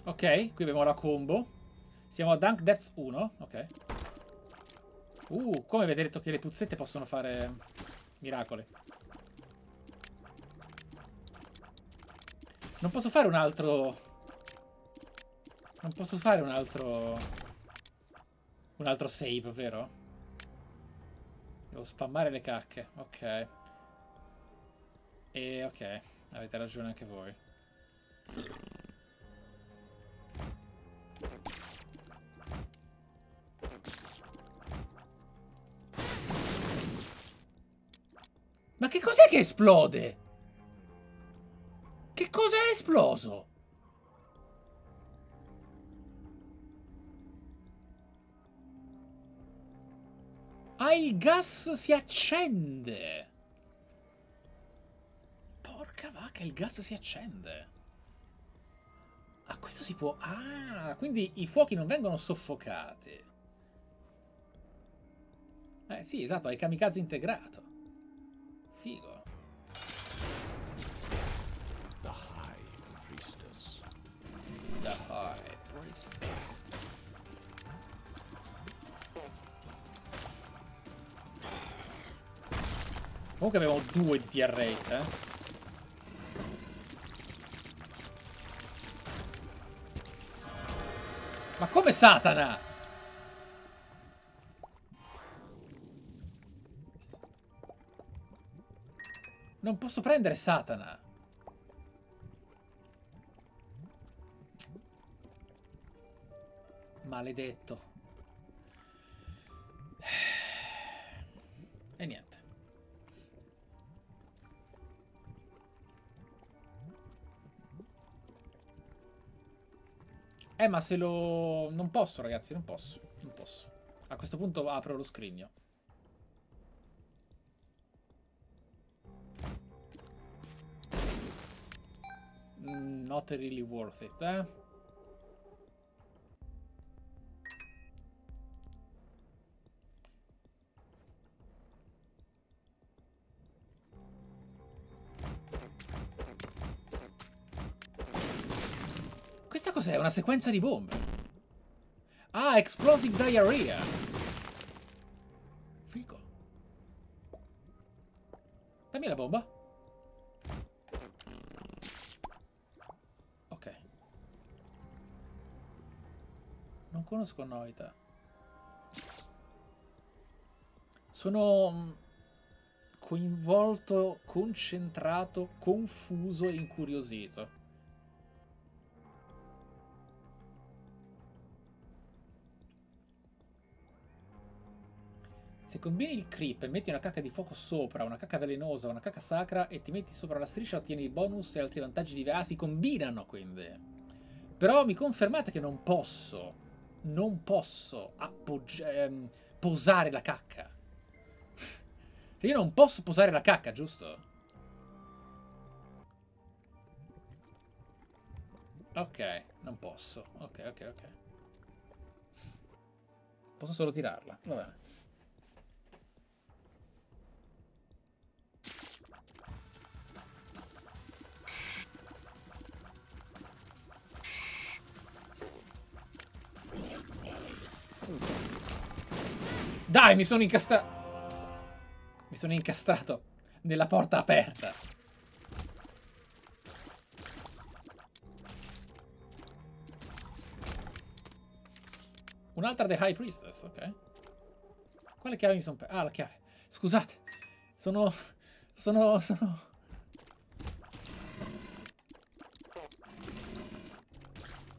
Ok, qui abbiamo la combo. Siamo a Dunk Depths 1, ok. Uh, come avete detto che le puzzette possono fare miracoli. Non posso fare un altro... Non posso fare un altro... Un altro save, vero? Devo spammare le cacche. Ok. E ok. Avete ragione anche voi. Ma che cos'è che esplode? Esploso? Ah, il gas si accende. Porca vacca, il gas si accende. Ah, questo si può... Ah, quindi i fuochi non vengono soffocati. Eh sì, esatto, hai kamikaze integrato. Figo. Priestess. Comunque abbiamo due di tier rate, eh. Ma come Satana? Non posso prendere Satana. Maledetto. E niente. Eh, ma se lo... Non posso, ragazzi, non posso. Non posso. A questo punto apro lo scrigno. Mm, not really worth it, eh? Cos'è? Una sequenza di bombe. Ah, Explosive Diarrhea. Fico. Dammi la bomba. Ok. Non conosco Noita. Sono mm, coinvolto, concentrato, confuso e incuriosito. Se combini il creep e metti una cacca di fuoco sopra, una cacca velenosa, una cacca sacra e ti metti sopra la striscia ottieni bonus e altri vantaggi di Ah, si combinano quindi. Però mi confermate che non posso, non posso ehm, posare la cacca. *laughs* Io non posso posare la cacca, giusto? Ok, non posso. Ok, ok, ok. Posso solo tirarla. Va bene. Dai, mi sono incastrato. Mi sono incastrato. nella porta aperta. Un'altra The High Priestess, ok. Quale chiave mi sono perso? Ah, la chiave. Scusate. Sono... Sono... Sono...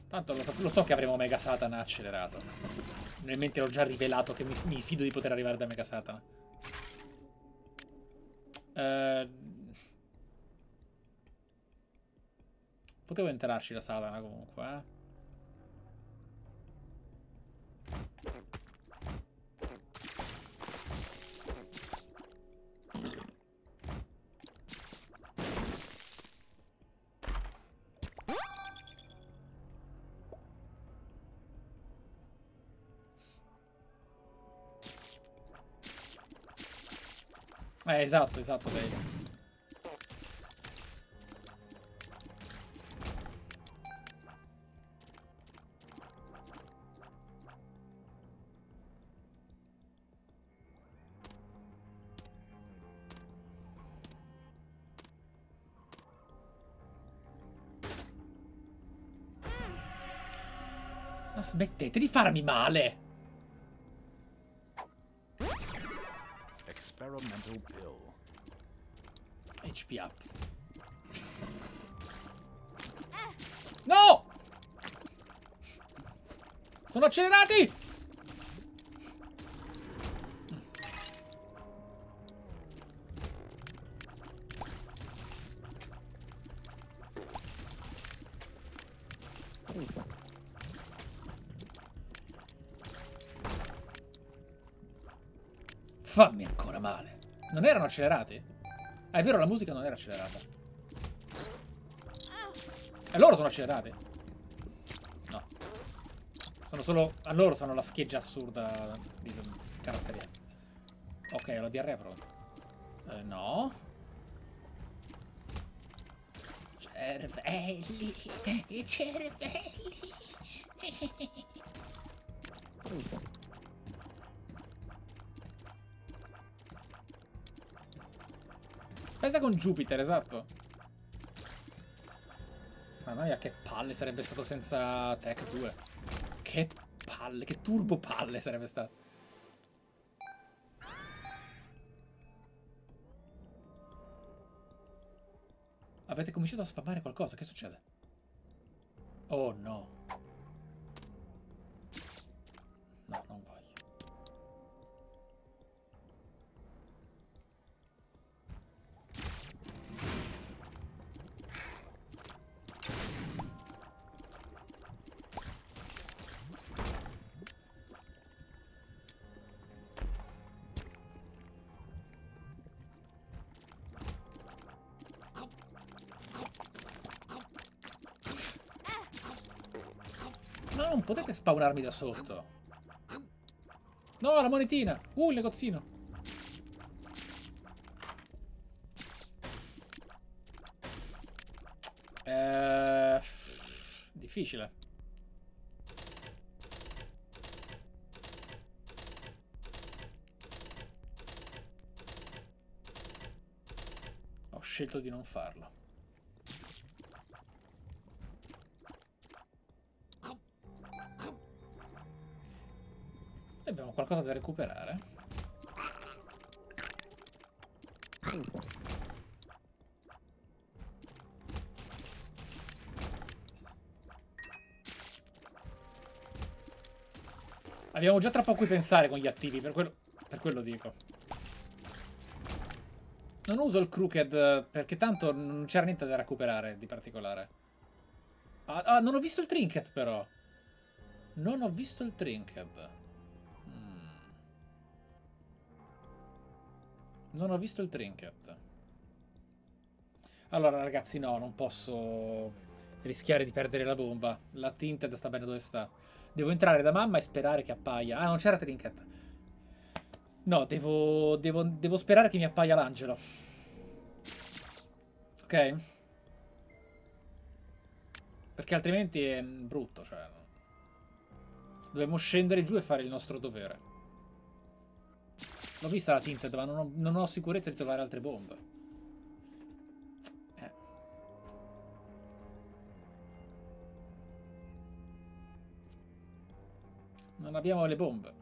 Tanto lo so, lo so che avremo Mega Satana accelerato. Nel mente ho già rivelato che mi, mi fido di poter arrivare da Mega Satana. Uh, potevo entrarci da Satana comunque, eh. Eh, esatto, esatto. Ma smettete di farmi male! HP up. No! Sono accelerati! Fammi ancora male. Non erano accelerati? Ah, è vero, la musica non era accelerata. E loro sono accelerati? No. Sono solo... A loro sono la scheggia assurda di caratteriale. Ok, ho la diarrea pronta. Eh, no. Cervelli. *laughs* Cervelli. Pensa con Jupiter, esatto. Mamma mia, che palle sarebbe stato senza Tech 2. Che palle, che turbo palle sarebbe stato. Avete cominciato a spammare qualcosa, che succede? Oh. No, spawnarmi da sotto. No, la monetina. Uh, il negozzino. Eh, difficile. Ho scelto di non farlo. Recuperare. Abbiamo già troppo a cui pensare con gli attivi, per quello, per quello dico. Non uso il crooked perché tanto non c'era niente da recuperare di particolare. Ah, ah, non ho visto il trinket però. Non ho visto il trinket. Non ho visto il trinket. Allora, ragazzi, no, non posso rischiare di perdere la bomba. La Tinted sta bene dove sta. Devo entrare da mamma e sperare che appaia. Ah, non c'era trinket. No, devo, devo, devo sperare che mi appaia l'angelo. Ok? Perché altrimenti è brutto, cioè... Dobbiamo scendere giù e fare il nostro dovere. L'ho vista la Tinted, ma non ho, non ho, sicurezza di trovare altre bombe. Eh. Non abbiamo le bombe.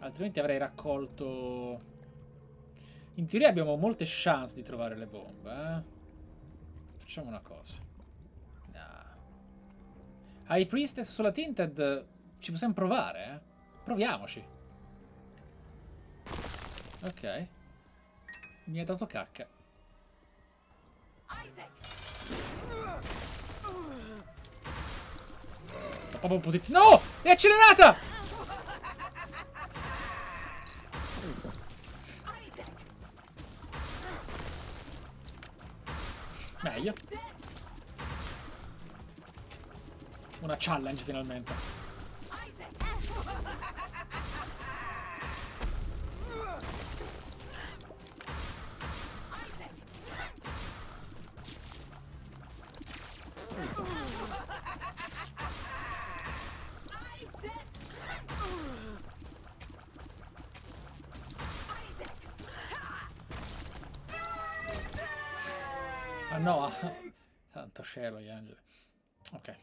Altrimenti avrei raccolto... In teoria abbiamo molte chance di trovare le bombe, eh? Facciamo una cosa. Nah. High Priestess sulla Tinted ci possiamo provare, eh? Proviamoci. Ok. Mi ha dato cacca. Positivo. No! È accelerata! Meglio. Una challenge finalmente. No, *laughs* santo cielo gli angeli. Ok.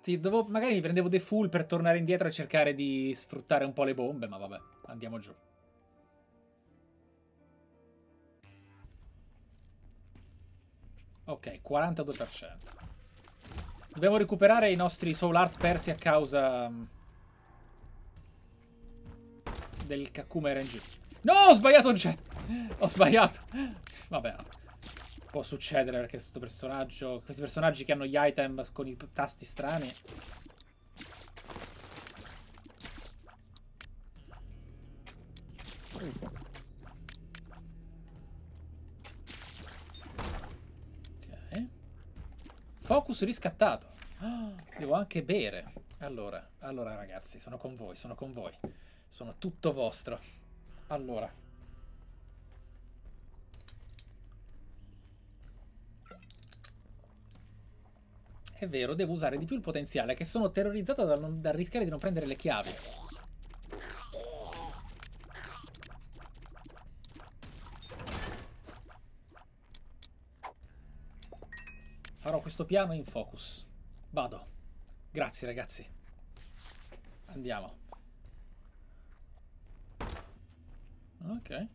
Sì, dovevo, magari mi prendevo dei full per tornare indietro e cercare di sfruttare un po' le bombe, ma vabbè, andiamo giù. Ok, 42%. Dobbiamo recuperare i nostri Soul Art persi a causa mm, del Kakuma RNG. No, ho sbagliato oggetto! Ho sbagliato. Vabbè, può succedere perché questo personaggio... Questi personaggi che hanno gli item con i tasti strani... Ok. Focus riscattato. Oh, devo anche bere. Allora, allora ragazzi, sono con voi, sono con voi. Sono tutto vostro. Allora. È vero, devo usare di più il potenziale, che sono terrorizzato dal, non, dal rischiare di non prendere le chiavi. Farò questo piano in focus. Vado. Grazie ragazzi. Andiamo. Ok.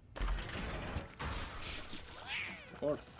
Fourth.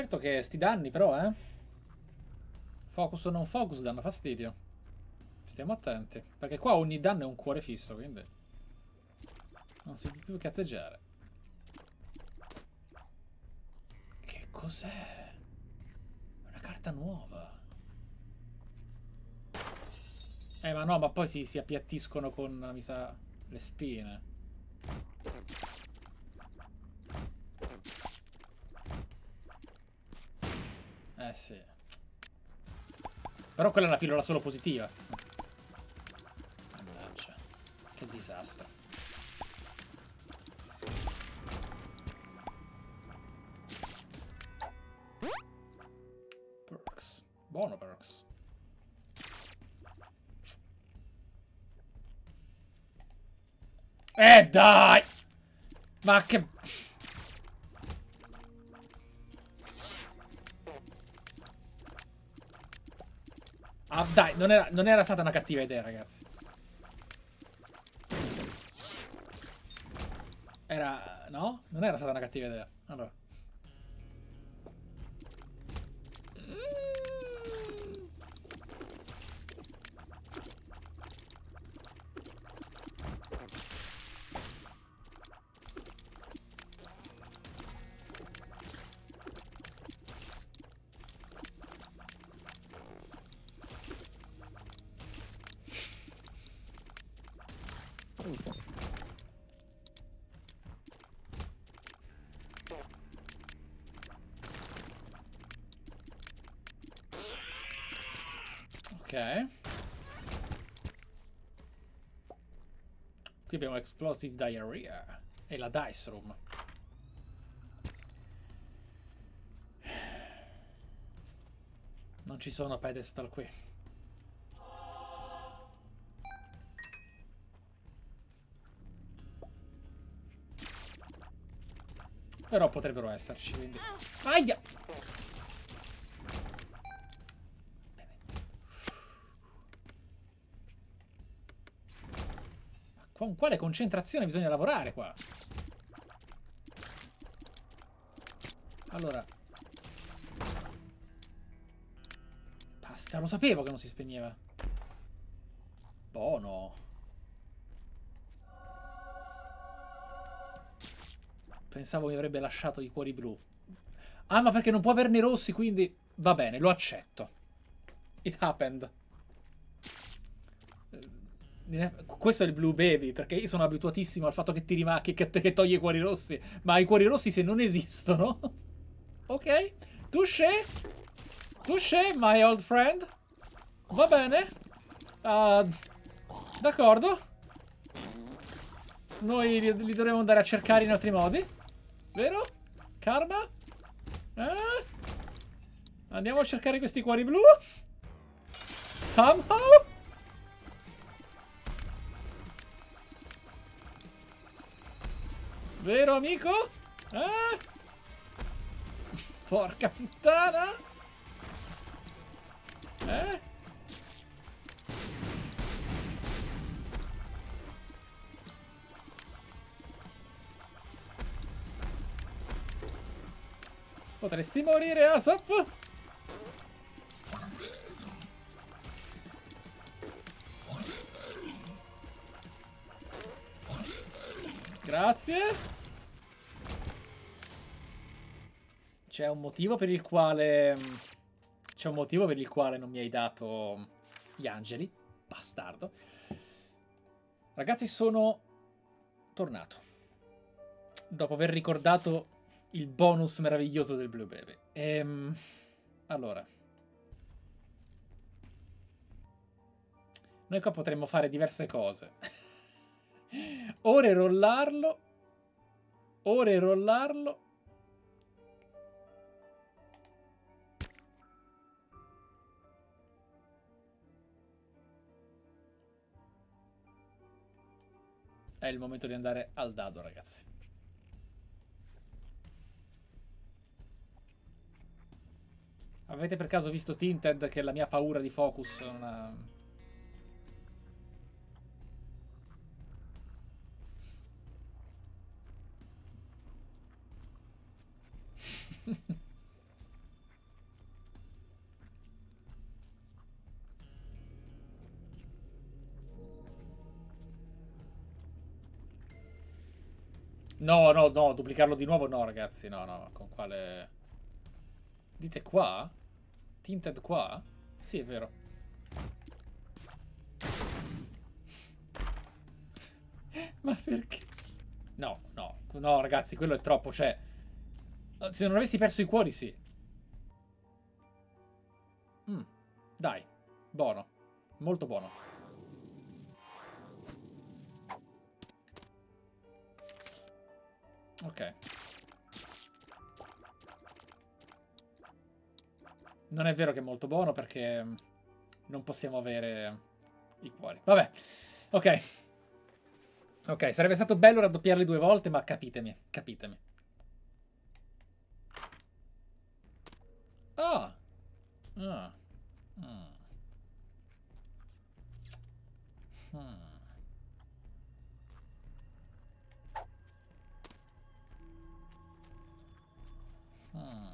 Certo che sti danni però, eh. Focus o non focus danno fastidio. Stiamo attenti. Perché qua ogni danno è un cuore fisso, quindi... Non si può più cazzeggiare. Che cos'è? Una carta nuova. Eh, ma no, ma poi si, si appiattiscono con, mi sa, le spine. Eh, sì. Però quella è una pillola solo positiva. Mannaggia. Che disastro. Perks. Buono perks. Eh dai! Ma che... Ah dai, non era, non era stata una cattiva idea ragazzi. Era... no? Non era stata una cattiva idea. Allora. Abbiamo Explosive Diarrhea e la Dice Room. Non ci sono pedestal qui. Però potrebbero esserci, quindi... Aia! Quale concentrazione bisogna lavorare qua? Allora. Basta, lo sapevo che non si spegneva. Buono. Pensavo mi avrebbe lasciato i cuori blu. Ah, ma perché non può averne rossi, quindi... Va bene, lo accetto. It happened. Questo è il Blue Baby, perché io sono abituatissimo al fatto che ti rimacchi, che, che toglie i cuori rossi. Ma i cuori rossi se non esistono... *laughs* ok. Touché. Touché, my old friend. Va bene. Uh, D'accordo. Noi li, li, dovremo andare a cercare in altri modi. Vero? Karma? Eh? Andiamo a cercare questi cuori blu? Somehow? Vero amico? Eh? Porca puttana! Eh? Potresti morire, Asap? Grazie. C'è un motivo per il quale... C'è un motivo per il quale non mi hai dato gli angeli. Bastardo. Ragazzi, sono tornato. Dopo aver ricordato il bonus meraviglioso del Blue Baby. Ehm, allora. Noi qua potremmo fare diverse cose. *laughs* Ora rollarlo. Ora rollarlo. È il momento di andare al dado, ragazzi. Avete per caso visto Tinted che la mia paura di focus non ha... *laughs* No, no, no, duplicarlo di nuovo no, ragazzi, no, no, con quale... Dite qua? Tinted qua? Sì, è vero. *laughs* Ma perché? No, no, no, ragazzi, quello è troppo, cioè... Se non avessi perso i cuori, sì. Mm, dai, buono. Molto buono. Ok. Non è vero che è molto buono perché non possiamo avere i cuori. Vabbè, ok. Ok, sarebbe stato bello raddoppiarli due volte, ma capitemi, capitemi. Ah. Hmm. Hmm. Hmm.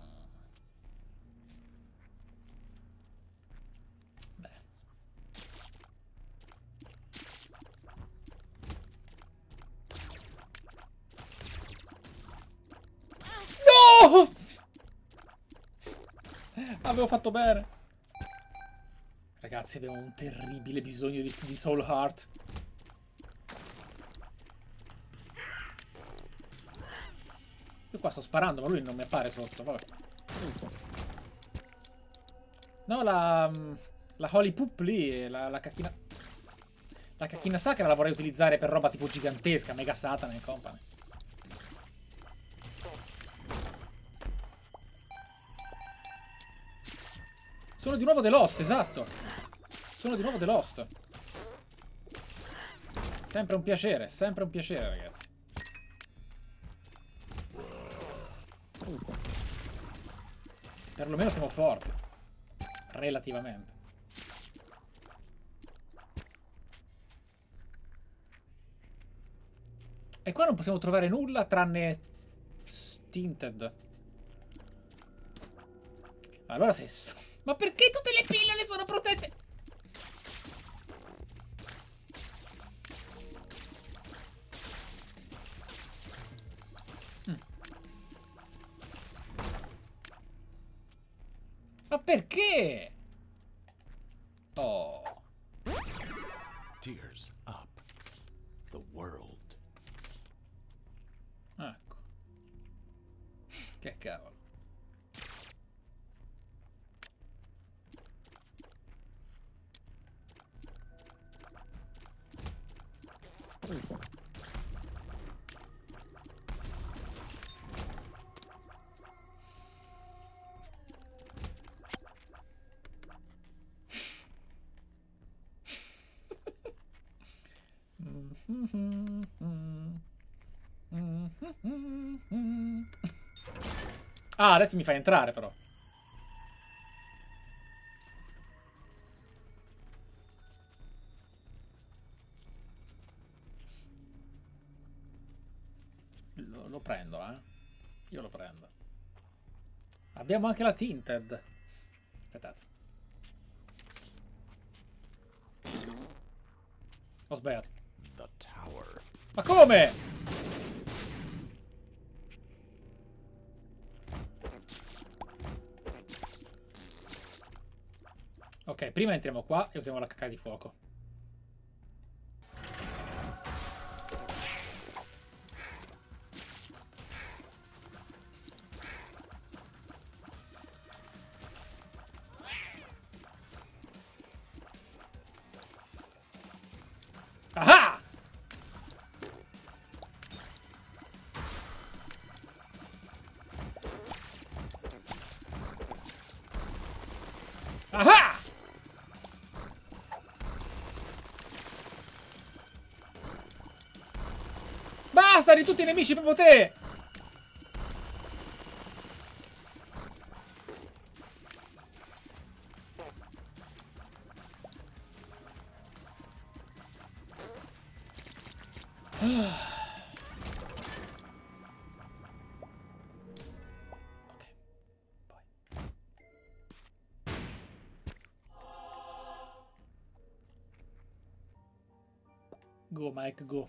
Avevo fatto bene. Ragazzi, abbiamo un terribile bisogno di, di Soul Heart. Io qua sto sparando, ma lui non mi appare sotto. Vabbè. No, la... Mm, La Holy Poop lì, la, la cacchina... La cacchina sacra la vorrei utilizzare per roba tipo gigantesca, Mega Satana e company. Sono di nuovo The Lost, esatto. Sono di nuovo The Lost. Sempre un piacere, sempre un piacere, ragazzi. Perlomeno siamo forti. Relativamente. E qua non possiamo trovare nulla tranne Stinted. Allora sesso. Ma perché tutte le pillole sono protette? Ma perché? Oh. Tears up. The world. Ecco. Che cavolo. Ah, adesso mi fai entrare però. Lo, lo prendo, eh. Io lo prendo. Abbiamo anche la Tinted. Aspettate. Ho sbagliato. Ma come? Ok, prima entriamo qua e usiamo la cacca di fuoco. Tutti i nemici proprio te! Poi. Go, Mike, go.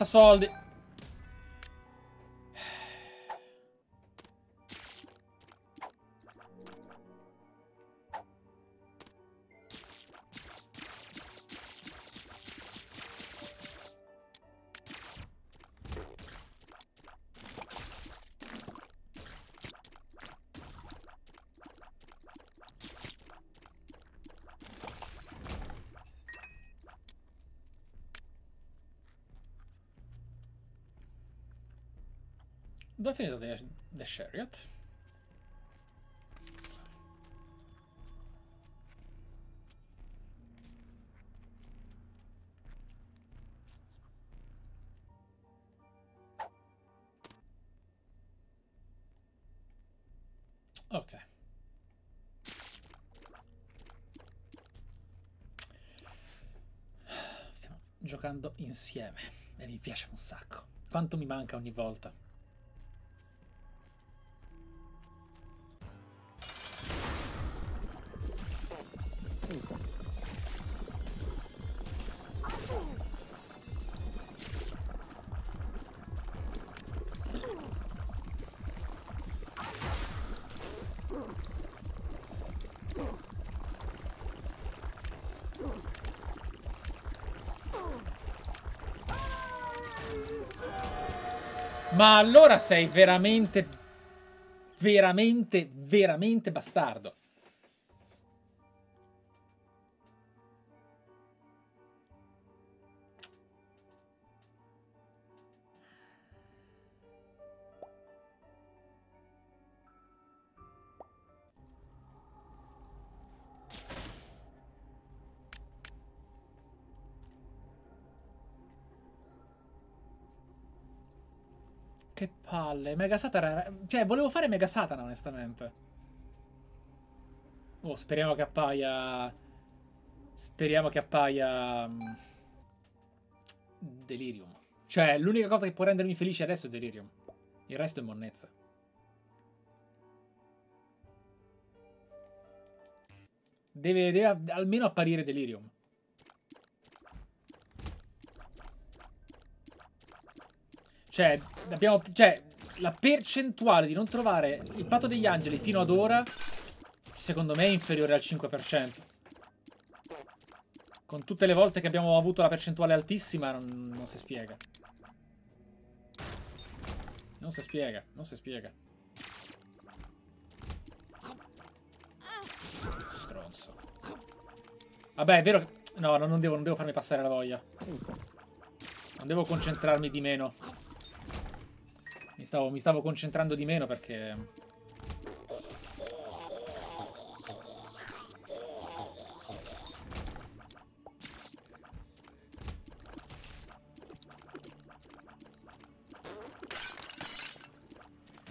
basta soldi. Dove è finito The, the Chariot? Ok. Stiamo giocando insieme. E mi piace un sacco. Quanto mi manca ogni volta. Ma allora sei veramente, veramente, veramente bastardo. Palle. Mega Satana. Cioè, volevo fare Mega Satana, onestamente. Oh, speriamo che appaia. Speriamo che appaia. um, Delirium. Cioè, l'unica cosa che può rendermi felice adesso è Delirium. Il resto è monnezza. Deve, deve almeno apparire Delirium. Cioè, abbiamo, cioè, la percentuale di non trovare il patto degli angeli fino ad ora, secondo me, è inferiore al 5%. Con tutte le volte che abbiamo avuto la percentuale altissima, non, non si spiega. Non si spiega, non si spiega. Stronzo. Vabbè, è vero che... No, no, non devo, non devo farmi passare la voglia. Non devo concentrarmi di meno. Mi stavo, mi stavo concentrando di meno perché...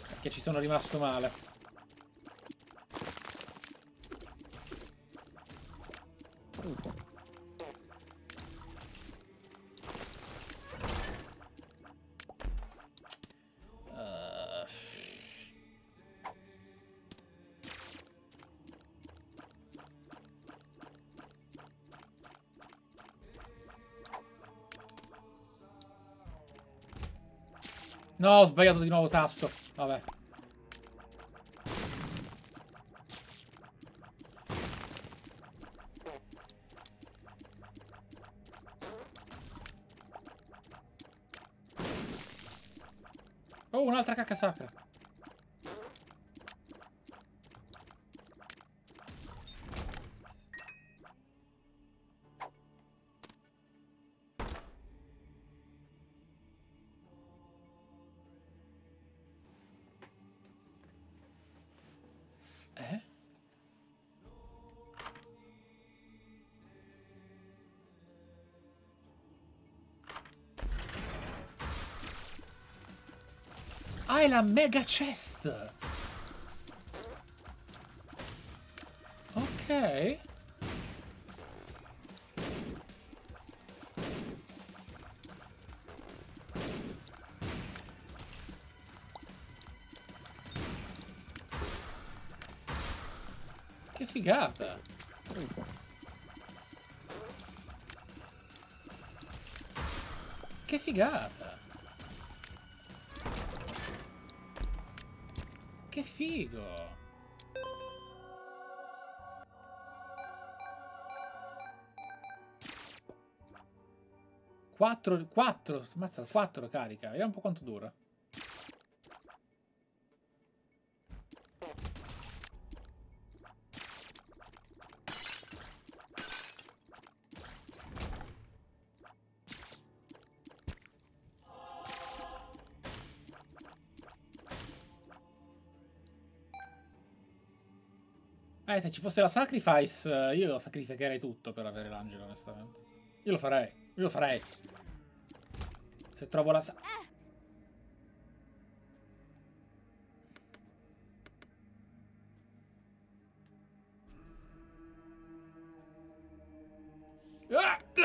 Perché ci sono rimasto male. No, ho sbagliato di nuovo tasto. Vabbè. Oh, un'altra cacca sacra. La mega chest! Ok. Che figata! Che figata! Figo! Quattro, quattro, mazza, quattro carica. Vediamo un po' quanto dura. Se ci fosse la Sacrifice, eh, io sacrificherei tutto per avere l'angelo, onestamente. Io lo farei, io lo farei. Se trovo la... Ah!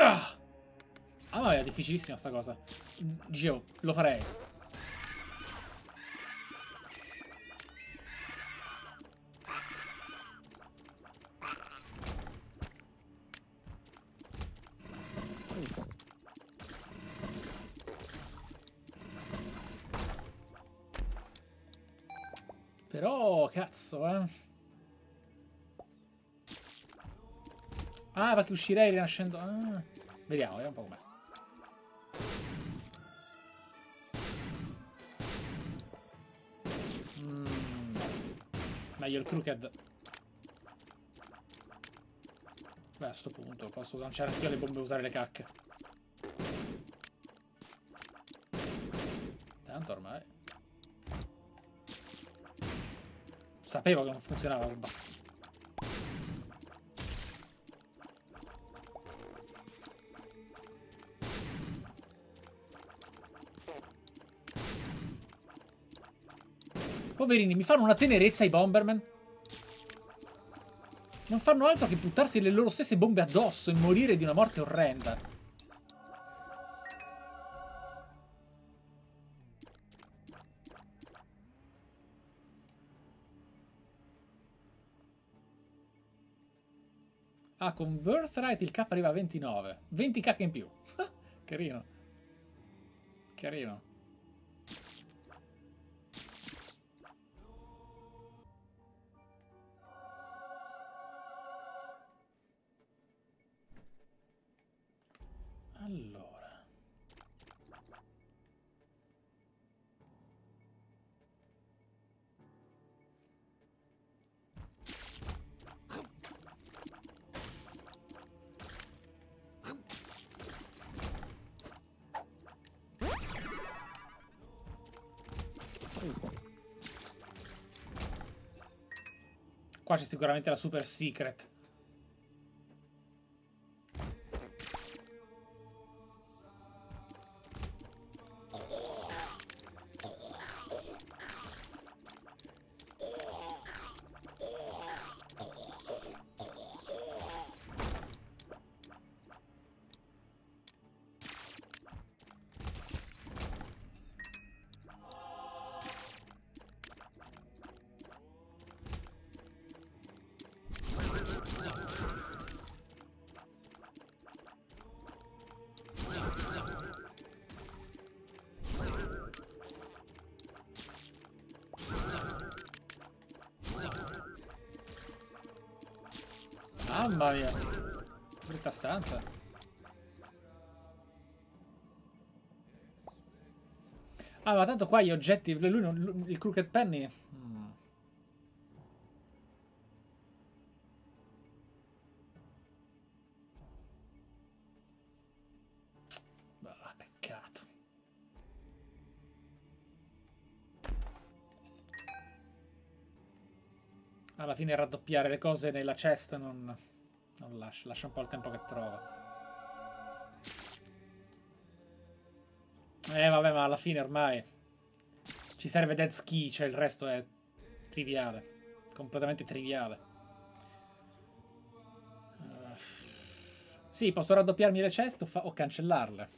Ah! Ah, No, è difficilissima sta cosa. Dicevo, lo farei. Ah, perché uscirei rinascendo... Ah. Vediamo, vediamo un po' com'è. Mm. Meglio il crooked. Beh, a sto punto posso lanciare anch'io le bombe e usare le cacche. Tanto ormai. Sapevo che non funzionava abbastanza. Poverini, mi fanno una tenerezza i Bomberman. Non fanno altro che buttarsi le loro stesse bombe addosso e morire di una morte orrenda. Ah, con Birthright il K arriva a 29. 20k in più. *laughs* Carino. Carino. Qua c'è sicuramente la super secret. Ma tanto qua gli oggetti... Lui non, il Crooked Penny... Mm. Ah, peccato. Alla fine raddoppiare le cose nella chest non... Non lascia, lascia un po' il tempo che trova. Eh vabbè, ma alla fine ormai ci serve Dead Ski, cioè il resto è triviale. Completamente triviale. Uh, sì, posso raddoppiarmi le ceste o, o cancellarle.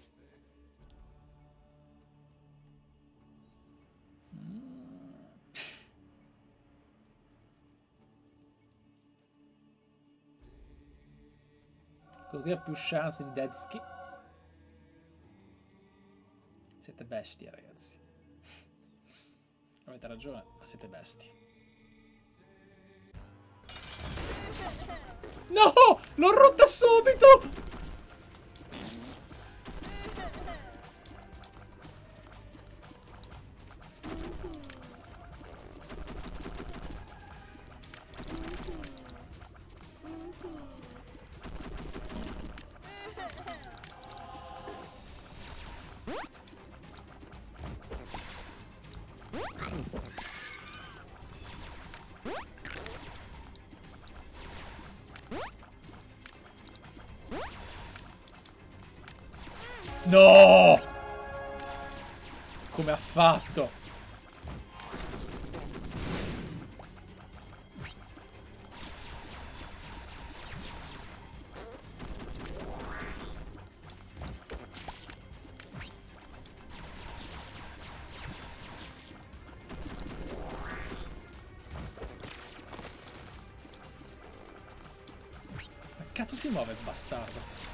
Così ha più chance di dead ski. Siete bestie, ragazzi. Avete ragione, ma siete bestie. No! L'ho rotta subito! Cazzo si muove il bastardo?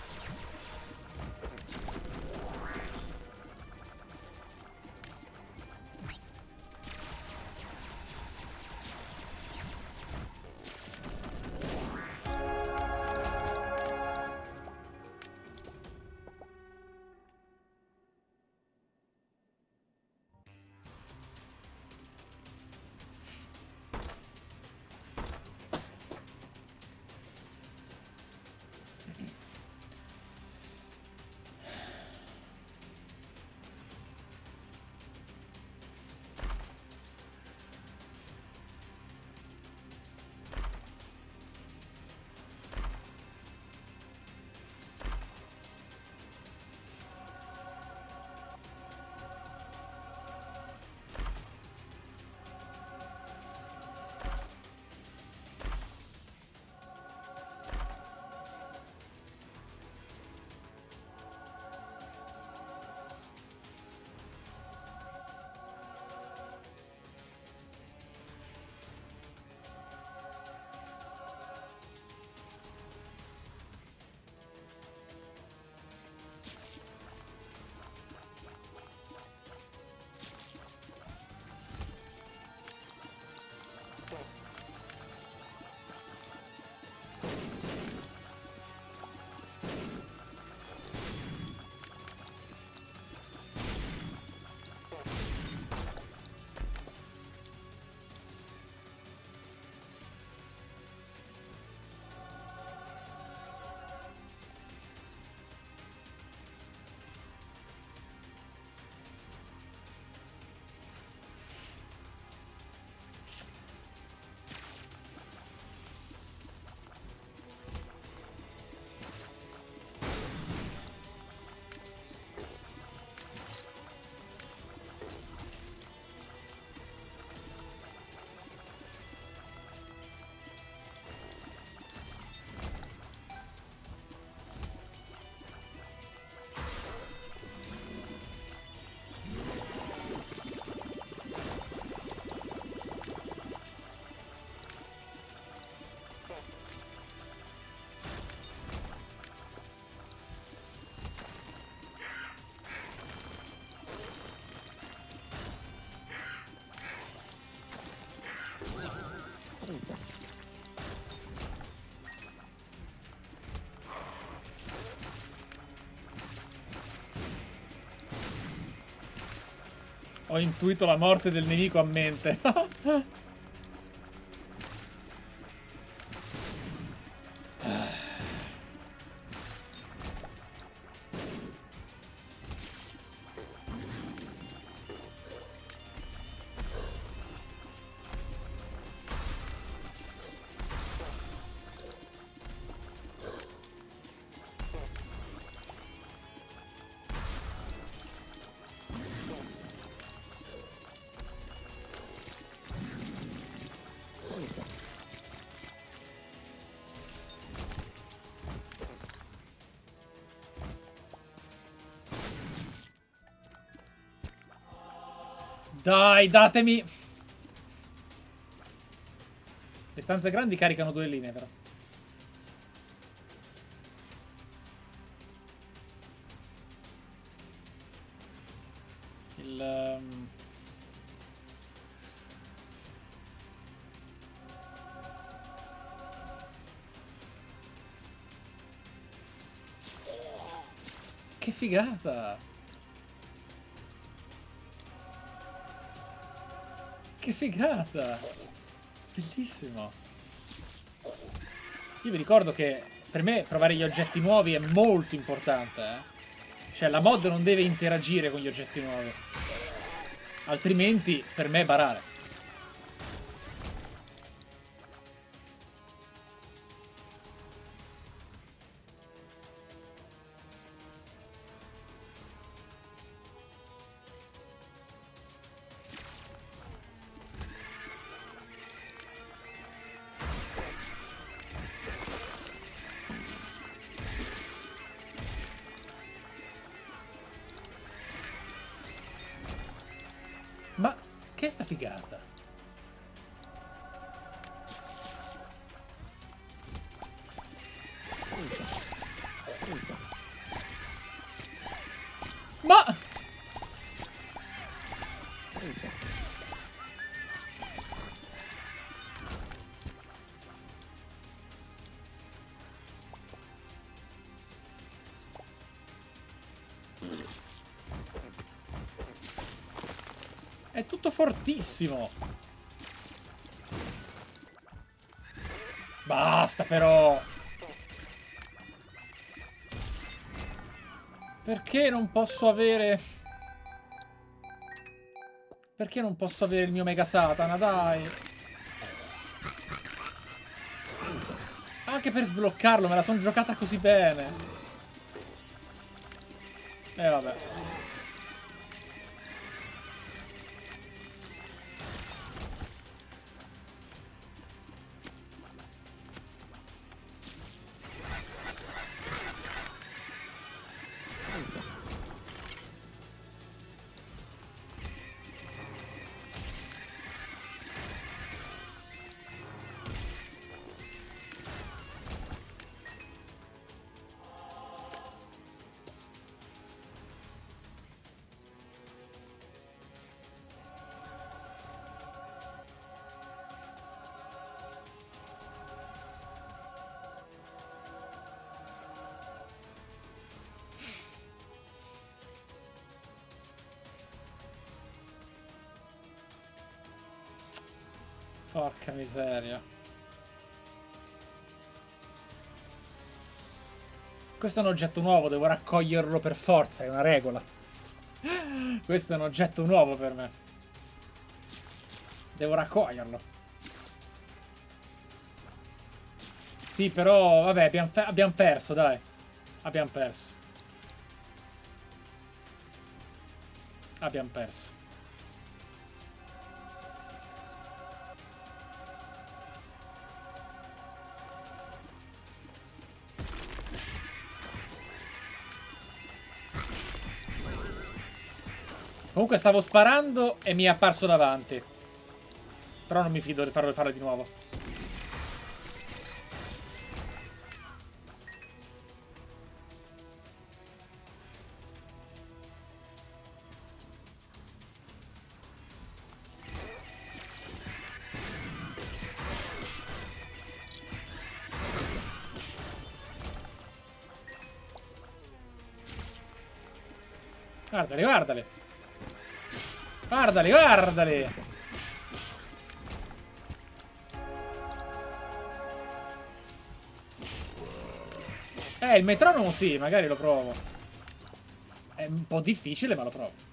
Ho intuito la morte del nemico a mente. *laughs* Dai, datemi... Le stanze grandi caricano due linee, però. Il... Um... Che figata! Che figata! Bellissimo! Io vi ricordo che per me provare gli oggetti nuovi è molto importante, eh? Cioè la mod non deve interagire con gli oggetti nuovi. Altrimenti per me è barare. Fortissimo. Basta però. Perché non posso avere... Perché non posso avere il mio Mega Satana, dai. Anche per sbloccarlo, me la sono giocata così bene. E eh, vabbè. Miseria. Questo è un oggetto nuovo, devo raccoglierlo per forza, è una regola. Questo è un oggetto nuovo per me. Devo raccoglierlo. Sì, però, vabbè, abbiamo, abbiamo perso, dai. Abbiamo perso. Abbiamo perso. Comunque stavo sparando e mi è apparso davanti. Però non mi fido di farlo, farlo di nuovo. Guardale, guardale. Guardali, guardali! Eh, il metronomo sì, magari lo provo. È un po' difficile, ma lo provo.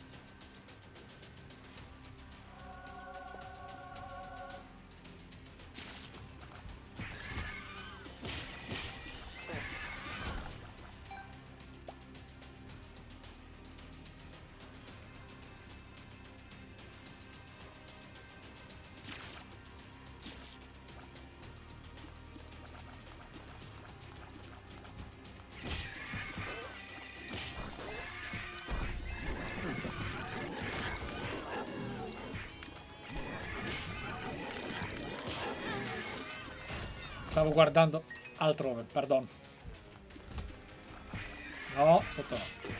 Stavo guardando altrove, pardon. No, sotto. No!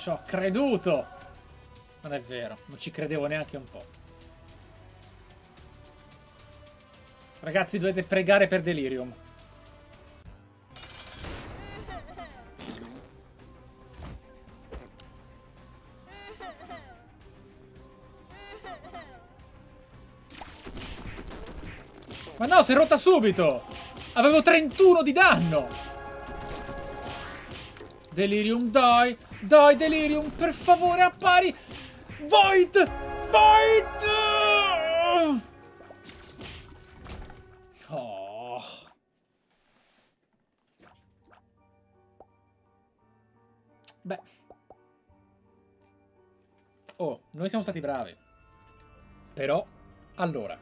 Ci ho creduto! Non è vero, non ci credevo neanche un po'. Ragazzi, dovete pregare per Delirium. Ma no, si è rotta subito! Avevo 31 di danno! Delirium die! Dai, Delirium, per favore, appari! Void! Void! Oh. Beh. Oh, noi siamo stati bravi. Però, allora.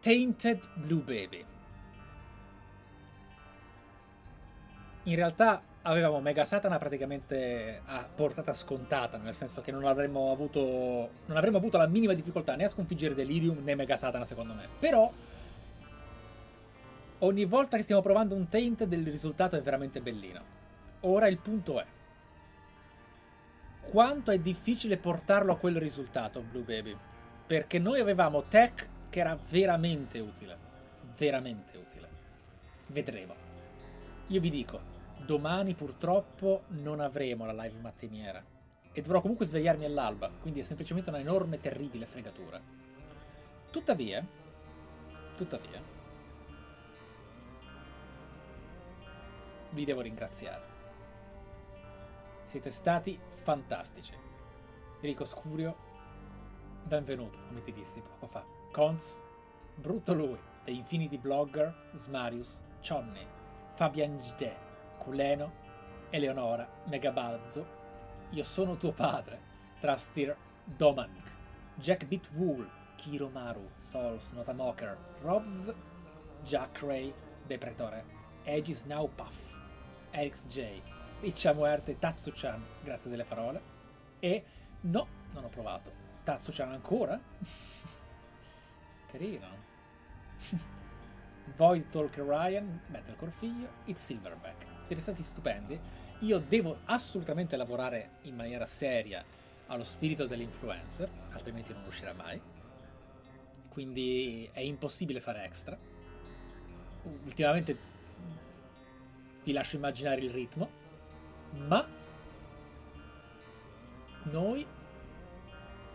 Tainted Blue Baby. In realtà avevamo Mega Satana praticamente a portata scontata, nel senso che non avremmo avuto, non avremmo avuto la minima difficoltà né a sconfiggere Delirium né Mega Satana secondo me. Però ogni volta che stiamo provando un Tainted il risultato è veramente bellino. Ora il punto è quanto è difficile portarlo a quel risultato, Blue Baby. Perché noi avevamo tech che era veramente utile. Veramente utile. Vedremo. Io vi dico, domani purtroppo non avremo la live mattiniera. E dovrò comunque svegliarmi all'alba, quindi è semplicemente una enorme, terribile fregatura. Tuttavia, tuttavia, vi devo ringraziare. Siete stati fantastici. Rico Scurio, benvenuto, come ti dissi poco fa. Cons, brutto lui, The Infinity Blogger, Smarius, Chonny, Fabian Gde, Culeno, Eleonora, Megabalzo, Io sono tuo padre, Trastir Doman, Jack Bitwool, Kiromaru, Souls, Notamoker, Robs, Jack Ray, Depretore, Aegis Naupuff, Erix J, Riccia Muerte, Tatsu-chan, grazie delle parole. E no, non ho provato. Tatsu-chan ancora? *laughs* Carino. *laughs* Void Talk Ryan, Metalcore Figlio, It's Silverback. Siete stati stupendi. Io devo assolutamente lavorare in maniera seria allo spirito dell'influencer, altrimenti non uscirà mai. Quindi è impossibile fare extra. Ultimamente vi lascio immaginare il ritmo, ma noi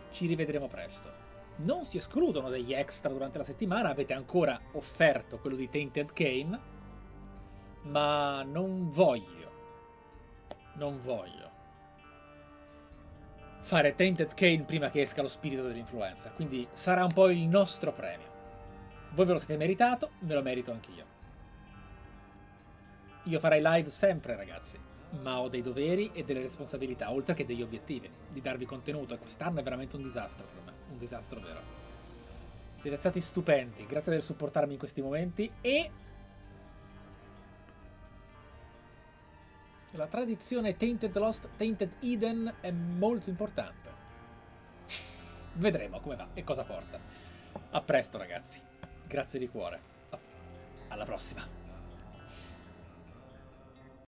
ci rivedremo presto. Non si escludono degli extra durante la settimana, avete ancora offerto quello di Tainted Kane, ma non voglio, non voglio fare Tainted Kane prima che esca lo spirito dell'influenza, quindi sarà un po' il nostro premio. Voi ve lo siete meritato, me lo merito anch'io. Io farei live sempre, ragazzi, ma ho dei doveri e delle responsabilità, oltre che degli obiettivi, di darvi contenuto, e quest'anno è veramente un disastro per me, un disastro vero. Siete stati stupendi, grazie per supportarmi in questi momenti e... La tradizione Tainted Lost, Tainted Eden è molto importante. Vedremo come va e cosa porta. A presto ragazzi, grazie di cuore. Alla prossima.